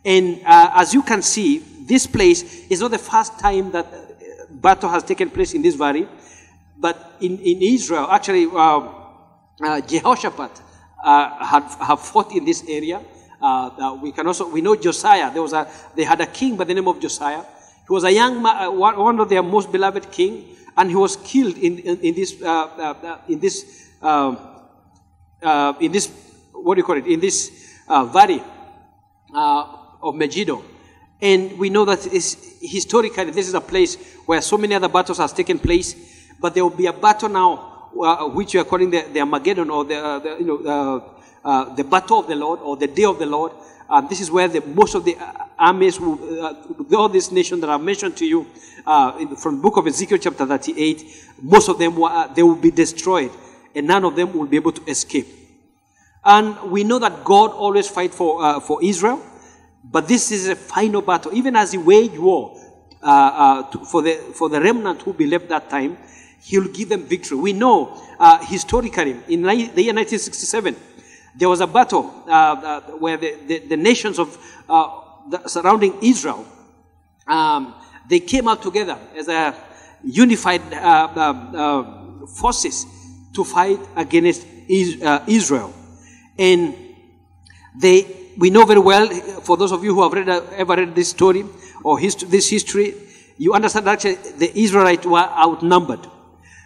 And uh, as you can see, this place is not the first time that uh, battle has taken place in this valley. But in, in Israel, actually, uh, uh, Jehoshaphat uh, had, have fought in this area. Uh, we can also we know Josiah. There was a they had a king by the name of Josiah. He was a young uh, one of their most beloved king, and he was killed in in, in this uh, uh, in this um, in this what do you call it in this valley of Megiddo. And we know that is, historically this is a place where so many other battles have taken place, but there will be a battle now uh, which we are calling the, the Armageddon or the, uh, the you know uh, uh, the battle of the Lord or the day of the Lord. Um, this is where the, most of the uh, armies, will, uh, all these nations that I've mentioned to you uh, in, from the book of Ezekiel chapter 38, most of them uh, they will be destroyed, and none of them will be able to escape. And we know that God always fight for, uh, for Israel, but this is a final battle. Even as he waged war uh, uh, to, for, the, for the remnant who be left that time, he'll give them victory. We know uh, historically, in the year 1967, there was a battle uh, uh, where the, the, the nations of uh, the surrounding Israel, um, they came out together as a unified uh, forces to fight against Is- Israel. And they, we know very well, for those of you who have read, ever read this story or hist- this history, you understand actually the Israelites were outnumbered.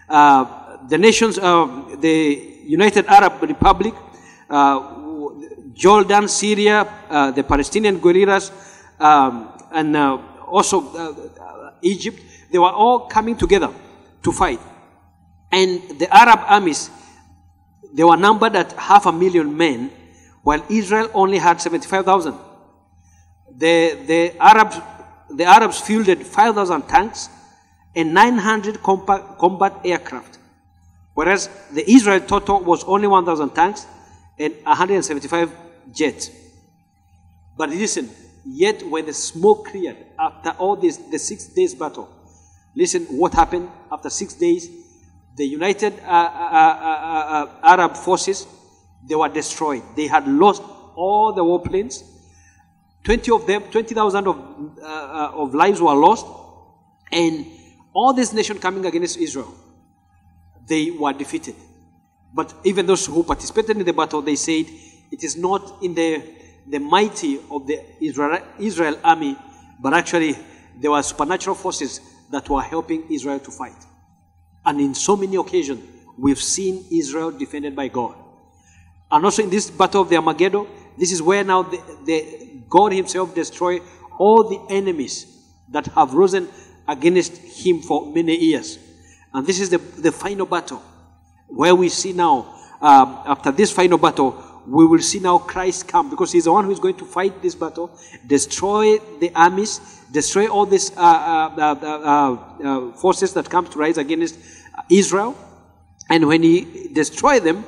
Uh, the nations, uh, the United Arab Republic, Jordan, Syria, uh, the Palestinian guerrillas, um, and uh, also uh, uh, Egypt, they were all coming together to fight. And the Arab armies, they were numbered at half a million men, while Israel only had 75,000. The, the, Arabs, the Arabs fielded 5,000 tanks and 900 combat, combat aircraft, whereas the Israel total was only 1,000 tanks and 175 jets. But listen, yet when the smoke cleared after all this, the six days battle, listen what happened after six days. The United uh, uh, uh, uh, Arab forces, they were destroyed. They had lost all the warplanes. 20 of them, 20,000 of, uh, uh, of lives were lost. And all this nation coming against Israel, they were defeated. But even those who participated in the battle, they said it is not in the, the mighty of the Israel, Israel army, but actually there were supernatural forces that were helping Israel to fight. And in so many occasions, we've seen Israel defended by God. And also in this battle of the Armageddon, this is where now the, the God Himself destroyed all the enemies that have risen against Him for many years. And this is the, the final battle where we see now, um, after this final battle, we will see now Christ come because He's the one who is going to fight this battle, destroy the armies, destroy all these uh, uh, uh, uh, uh, forces that come to rise against Israel. And when He destroy them,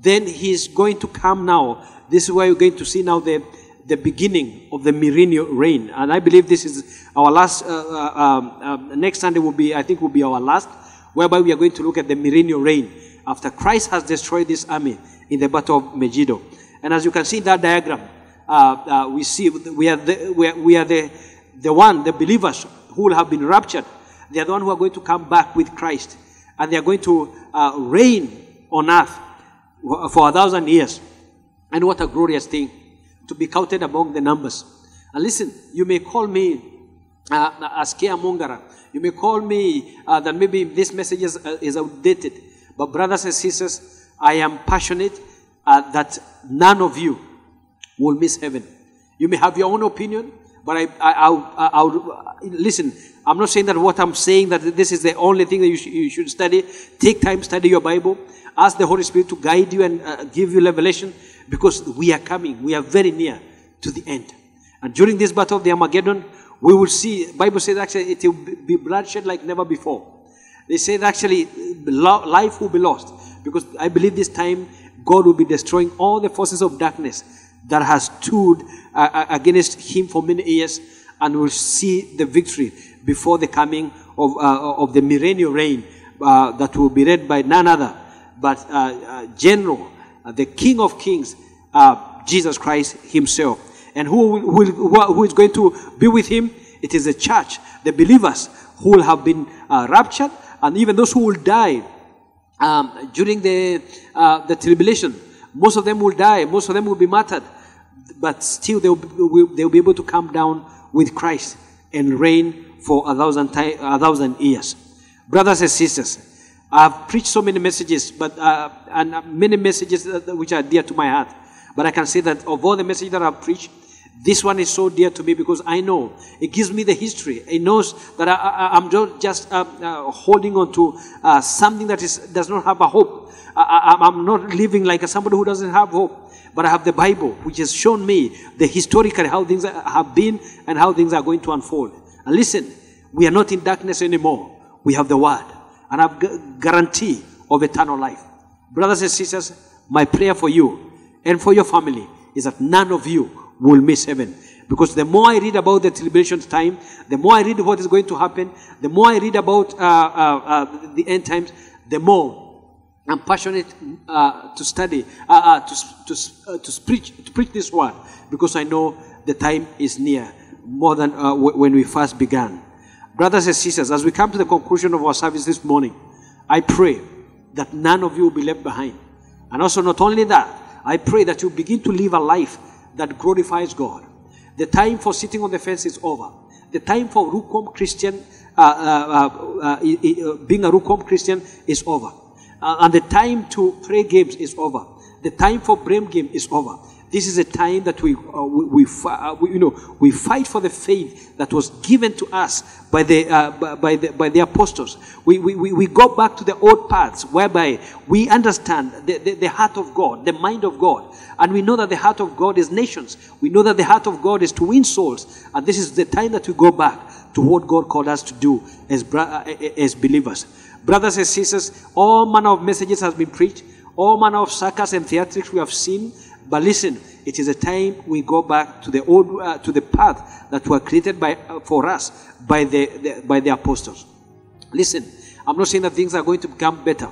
then He's going to come now. This is where you're going to see now the the beginning of the millennial reign. And I believe this is our last, um, next Sunday will be, I think, will be our last, whereby we are going to look at the millennial reign after Christ has destroyed this army in the battle of Megiddo. And as you can see in that diagram, uh, uh, we see we are, the, we are, we are the, the one, the believers who will have been raptured. They are the one who are going to come back with Christ. And they are going to uh, reign on earth for a thousand years. And what a glorious thing to be counted among the numbers. And listen, you may call me uh, a. You may call me uh, that maybe this message is, uh, is outdated. But, brothers and sisters, I am passionate uh, that none of you will miss heaven. You may have your own opinion, but I, I, I listen. I'm not saying that what I'm saying that this is the only thing that you, sh- you should study. Take time, study your Bible. Ask the Holy Spirit to guide you and uh, give you revelation because we are coming. We are very near to the end. And during this battle of the Armageddon, we will see, Bible says actually it will be bloodshed like never before. They said actually life will be lost because I believe this time God will be destroying all the forces of darkness that has stood uh, against him for many years and will see the victory before the coming of, uh, of the millennial reign uh, that will be led by none other but uh, uh, General, uh, the King of Kings, Jesus Christ Himself. And who, will, who is going to be with Him? It is the church, the believers who will have been raptured, and even those who will die um, during the, the tribulation. Most of them will die, most of them will be martyred, but still they will, be, they will be able to come down with Christ and reign for a thousand, a thousand years. Brothers and sisters, I've preached so many messages, but uh, and many messages which are dear to my heart. But I can say that of all the messages that I've preached, this one is so dear to me because I know it gives me the history. It knows that I, am just uh, uh, holding on to uh, something that is, does not have a hope. I, am not living like somebody who doesn't have hope. But I have the Bible, which has shown me the historical how things have been and how things are going to unfold. And listen, we are not in darkness anymore. We have the Word and have guarantee of eternal life. Brothers and sisters, my prayer for you and for your family is that none of you will miss heaven. Because the more I read about the tribulation time, the more I read what is going to happen, the more I read about uh, uh, uh, the end times, the more I'm passionate uh, to study, uh, uh, to, to, to, preach, to preach this word, because I know the time is near, more than when we first began. Brothers and sisters, as we come to the conclusion of our service this morning, I pray that none of you will be left behind. And also, not only that, I pray that you begin to live a life that glorifies God. The time for sitting on the fence is over. The time for lukewarm Christian, uh, uh, uh, uh being a lukewarm Christian is over. Uh, and the time to play games is over. The time for blame game is over. This is a time that we, uh, we, we, uh, we, you know, we fight for the faith that was given to us by the, uh, by- the, by the apostles. We, we, we we go back to the old paths whereby we understand the, the, the heart of God, the mind of God. And we know that the heart of God is nations. We know that the heart of God is to win souls. And this is the time that we go back to what God called us to do as, uh, as believers. Brothers and sisters, all manner of messages has been preached. All manner of circus and theatrics we have seen. But listen, it is a time we go back to the old, uh, to the path that were created by, uh, for us by the, the, by the apostles. Listen, I'm not saying that things are going to become better.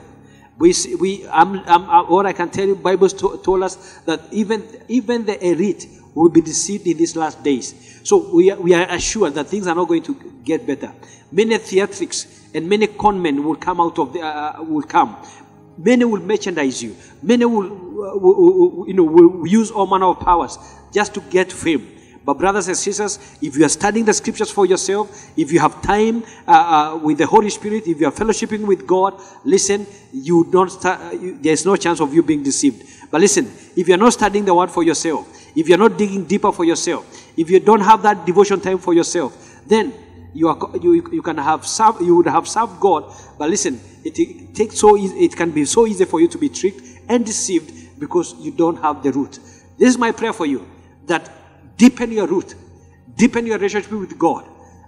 We, see, we, I'm, I'm, uh, what I can tell you, Bible to, told us that even, even the elite will be deceived in these last days. So we are, we are assured that things are not going to get better. Many theatrics and many conmen will come out of the, uh, will come. Many will merchandise you. Many will, uh, will- will- you know, will use all manner of powers just to get fame. But brothers and sisters, if you are studying the scriptures for yourself, if you have time uh, uh, with the Holy Spirit, if you are fellowshipping with God, listen, you don't. You, there's no chance of you being deceived. But listen, if you are not studying the Word for yourself, if you are not digging deeper for yourself, if you don't have that devotion time for yourself, then you are you, you can have served, you would have served God. But listen, it, it takes so easy, it can be so easy for you to be tricked and deceived because you don't have the root. This is my prayer for you that deepen your root, deepen your relationship with God,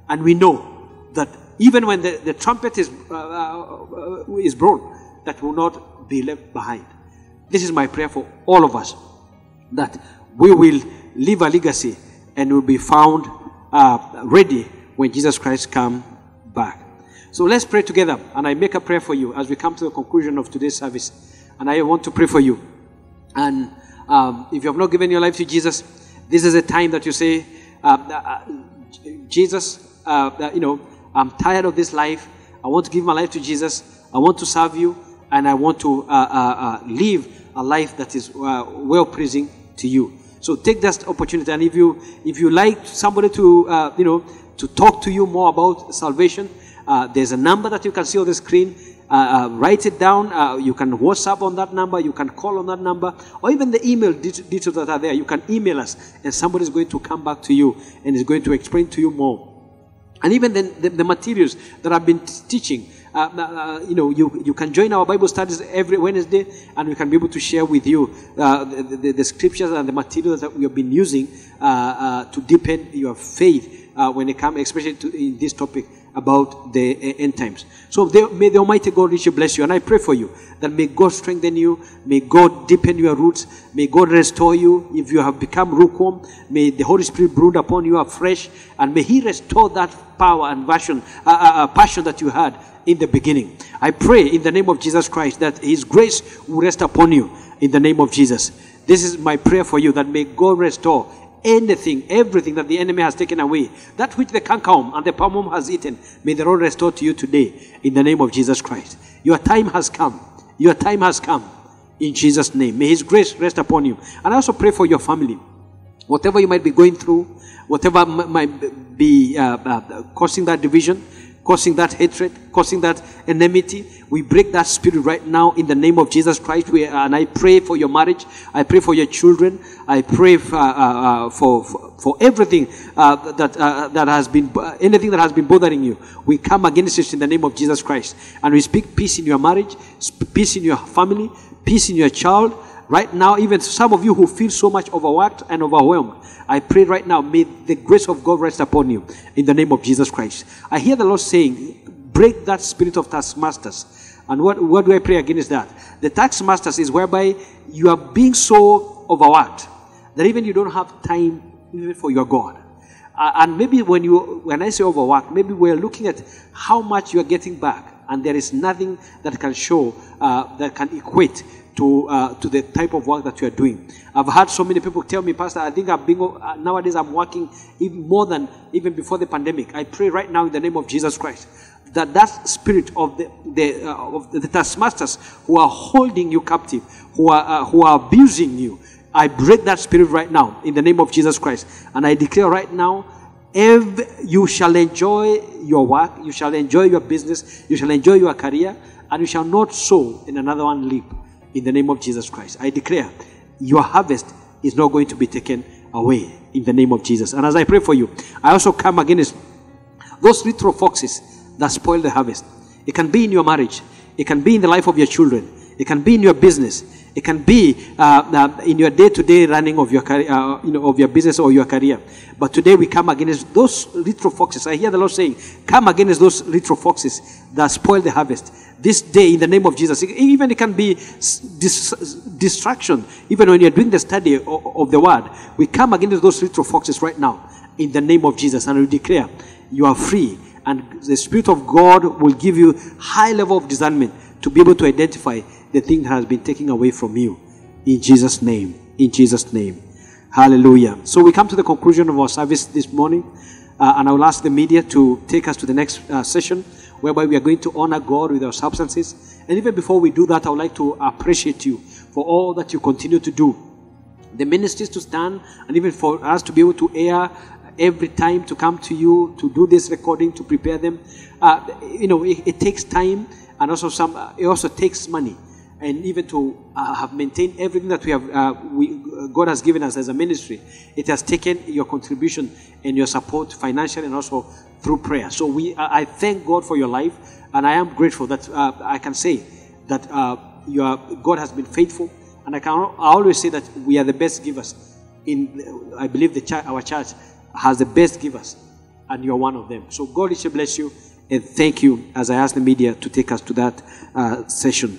and we know that even when the, the trumpet is uh, uh, is blown, that will not be left behind. This is my prayer for all of us that we will leave a legacy and will be found uh, ready when Jesus Christ come back. So let's pray together, and I make a prayer for you as we come to the conclusion of today's service. And I want to pray for you. And um, if you have not given your life to Jesus, this is a time that you say, uh, uh, Jesus, uh, uh, you know, I'm tired of this life. I want to give my life to Jesus. I want to serve you, and I want to uh, uh, uh, live a life that is uh, well pleasing to you. So take that opportunity, and if you if you like somebody to uh, you know to talk to you more about salvation, uh, there's a number that you can see on the screen. Uh, uh, write it down. Uh, you can WhatsApp on that number. You can call on that number, or even the email det- details that are there. You can email us, and somebody is going to come back to you and is going to explain to you more and even the, the, the materials that I've been teaching. Uh, uh, you know, you, you can join our Bible studies every Wednesday, and we can be able to share with you uh, the, the, the scriptures and the materials that we have been using uh, uh, to deepen your faith uh, when it comes, especially to in this topic about the uh, end times. So they, may the Almighty God richly bless you, and I pray for you that may God strengthen you, may God deepen your roots, may God restore you. If you have become lukewarm, may the Holy Spirit brood upon you afresh, and may He restore that power and passion, uh, uh, uh, passion that you had in the beginning. I pray in the name of Jesus Christ that His grace will rest upon you in the name of Jesus. This is my prayer for you that may God restore anything, everything that the enemy has taken away, that which the cankerworm and the palmworm has eaten, may the Lord restore to you today in the name of Jesus Christ. Your time has come. Your time has come in Jesus' name. May His grace rest upon you. And I also pray for your family. Whatever you might be going through, whatever might be uh, uh, causing that division, causing that hatred, causing that enmity. We break that spirit right now in the name of Jesus Christ. We, and I pray for your marriage. I pray for your children. I pray for, uh, uh, for, for, for everything uh, that, uh, that has been, anything that has been bothering you. We come against it in the name of Jesus Christ. And we speak peace in your marriage, peace in your family, peace in your child. Right now, even some of you who feel so much overworked and overwhelmed, I pray right now, may the grace of God rest upon you in the name of Jesus Christ. I hear the Lord saying, break that spirit of taskmasters. And what, what do I pray against that? The taskmasters is whereby you are being so overworked that even you don't have time even for your God. Uh, and maybe when you when I say overworked, maybe we're looking at how much you are getting back, and there is nothing that can show uh, that can equate to uh, to the type of work that you are doing. I've had so many people tell me, Pastor, I think I'm being uh, nowadays I'm working even more than even before the pandemic. I pray right now in the name of Jesus Christ that that spirit of the, the uh, of the taskmasters who are holding you captive, who are uh, who are abusing you, I break that spirit right now in the name of Jesus Christ, and I declare right now. Every, you shall enjoy your work, you shall enjoy your business, you shall enjoy your career, and you shall not sow in another one leap in the name of Jesus Christ. I declare your harvest is not going to be taken away in the name of Jesus. And as I pray for you, I also come against those little foxes that spoil the harvest. It can be in your marriage, it can be in the life of your children, it can be in your business, it can be uh, uh, in your day-to-day running of your career, uh, you know, of your business or your career. But today we come against those little foxes. I hear the Lord saying, "Come against those little foxes that spoil the harvest." This day, in the name of Jesus, even it can be dis- distraction. Even when you're doing the study of, of the Word, we come against those little foxes right now in the name of Jesus, and we declare you are free, and the Spirit of God will give you high level of discernment to be able to identify the thing that has been taken away from you. In Jesus' name. In Jesus' name. Hallelujah. So we come to the conclusion of our service this morning, uh, and I will ask the media to take us to the next uh, session, whereby we are going to honor God with our substances. And even before we do that, I would like to appreciate you for all that you continue to do. The ministries to stand, and even for us to be able to air every time to come to you to do this recording to prepare them. Uh, you know, it, it, takes time, and also some. It also takes money and even to uh, have maintained everything that we have, uh, we, God has given us as a ministry, it has taken your contribution and your support financially and also through prayer. So we, I thank God for your life, and I am grateful that uh, I can say that uh, God has been faithful, and I can I always say that we are the best givers. In I believe the our church has the best givers, and you are one of them. So God should bless you, and thank you as I ask the media to take us to that uh, session.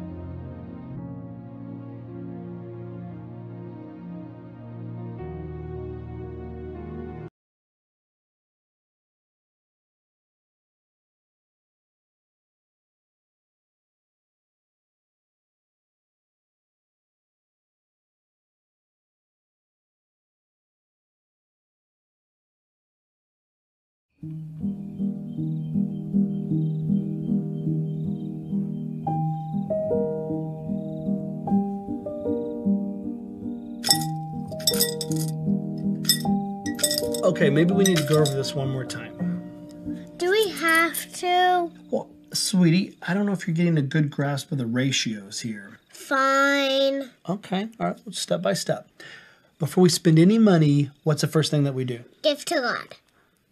Maybe we need to go over this one more time. Do we have to? Well, sweetie, I don't know if you're getting a good grasp of the ratios here. Fine. Okay, all right, step by step. Before we spend any money, what's the first thing that we do? Give to God.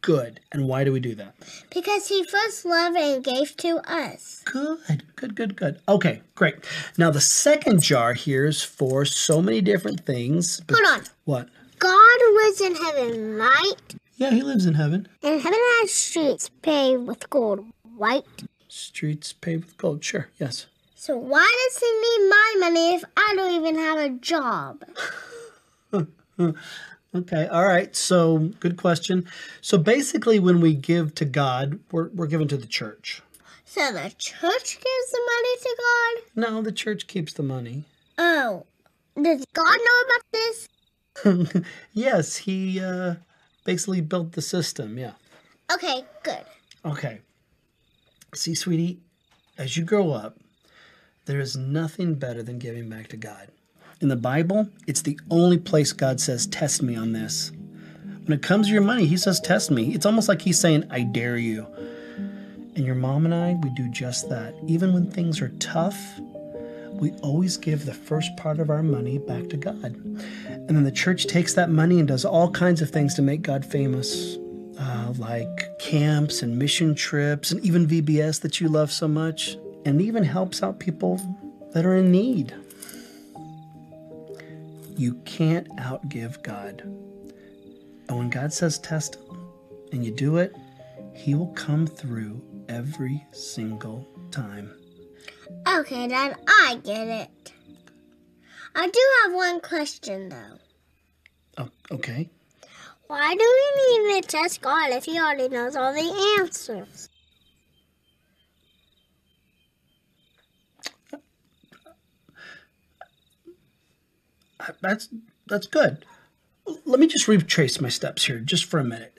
Good. And why do we do that? Because He first loved and gave to us. Good, good, good, good. Okay, great. Now, the second jar here is for so many different things. Hold on. What? God lives in heaven, right? Yeah, he lives in heaven. And heaven has streets paved with gold, right? Streets paved with gold, sure, yes. So why does he need my money if I don't even have a job? okay, all right. So, good question. So, basically, when we give to God, we're, we're giving to the church. So, the church gives the money to God? No, the church keeps the money. Oh, does God know about this? yes, he uh, basically built the system. Yeah. Okay, good. Okay. See, sweetie, as you grow up, there is nothing better than giving back to God. In the Bible, it's the only place God says, Test me on this. When it comes to your money, He says, Test me. It's almost like He's saying, I dare you. And your mom and I, we do just that. Even when things are tough, we always give the first part of our money back to God. And then the church takes that money and does all kinds of things to make God famous, uh, like camps and mission trips, and even VBS that you love so much, and even helps out people that are in need. You can't outgive God. And when God says test him, and you do it, he will come through every single time. Okay, Dad, I get it. I do have one question, though. Oh, okay. Why do we need to test God if He already knows all the answers? Uh, that's that's good. Let me just retrace my steps here just for a minute.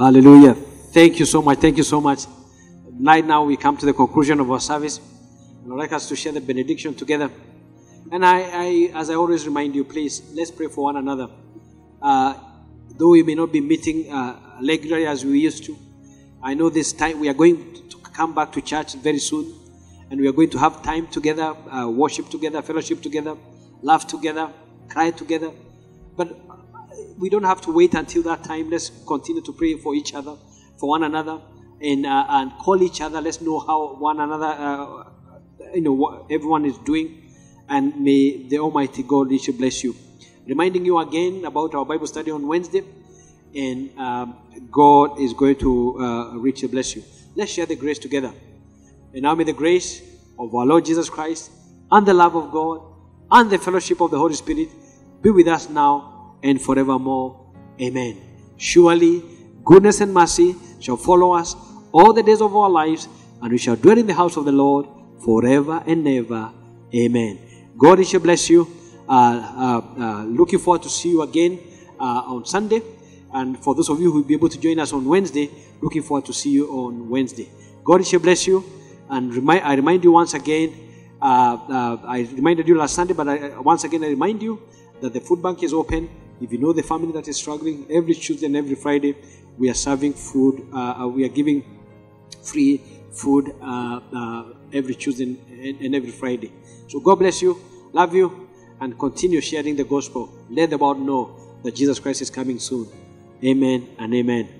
Hallelujah. Thank you so much. Thank you so much. Right now, we come to the conclusion of our service. I'd like us to share the benediction together. And I, I as I always remind you, please, let's pray for one another. Uh, though we may not be meeting uh, regularly as we used to, I know this time we are going to come back to church very soon. And we are going to have time together, uh, worship together, fellowship together, laugh together, cry together. But we don't have to wait until that time. Let's continue to pray for each other, for one another, and uh, and call each other. Let's know how one another, uh, you know, what everyone is doing, and may the Almighty God richly bless you. Reminding you again about our Bible study on Wednesday, and um, God is going to uh, richly bless you. Let's share the grace together. And now may the grace of our Lord Jesus Christ and the love of God and the fellowship of the Holy Spirit be with us now and forevermore. Amen. Surely goodness and mercy shall follow us all the days of our lives, and we shall dwell in the house of the Lord forever and ever. Amen. God shall bless you. Uh, uh, uh, looking forward to see you again uh, on Sunday. And for those of you who will be able to join us on Wednesday, looking forward to see you on Wednesday. God shall bless you. And remind, I remind you once again, uh, uh, I reminded you last Sunday, but I, once again I remind you that the food bank is open. If you know the family that is struggling, every Tuesday and every Friday, we are serving food. Uh, we are giving free food uh, uh, every Tuesday and, and every Friday. So God bless you, love you, and continue sharing the gospel. Let the world know that Jesus Christ is coming soon. Amen and amen.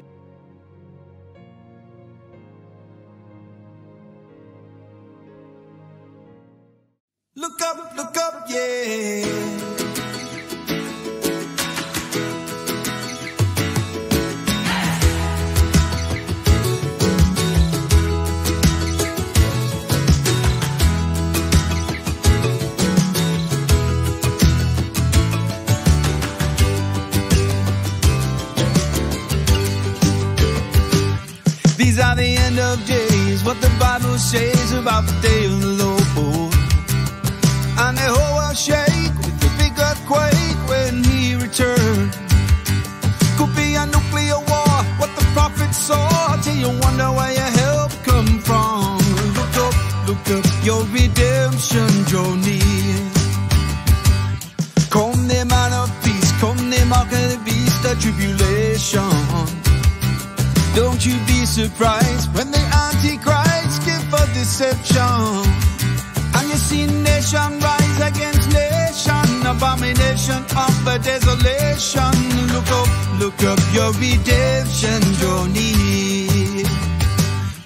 Redemption draw near.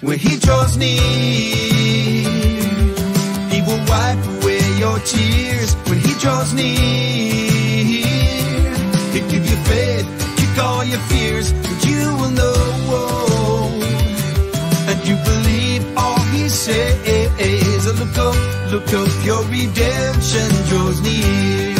When he draws near, he will wipe away your tears. When he draws near, he'll give you faith, kick all your fears, and you will know. And you believe all he says. Look up, look up, your redemption draws near.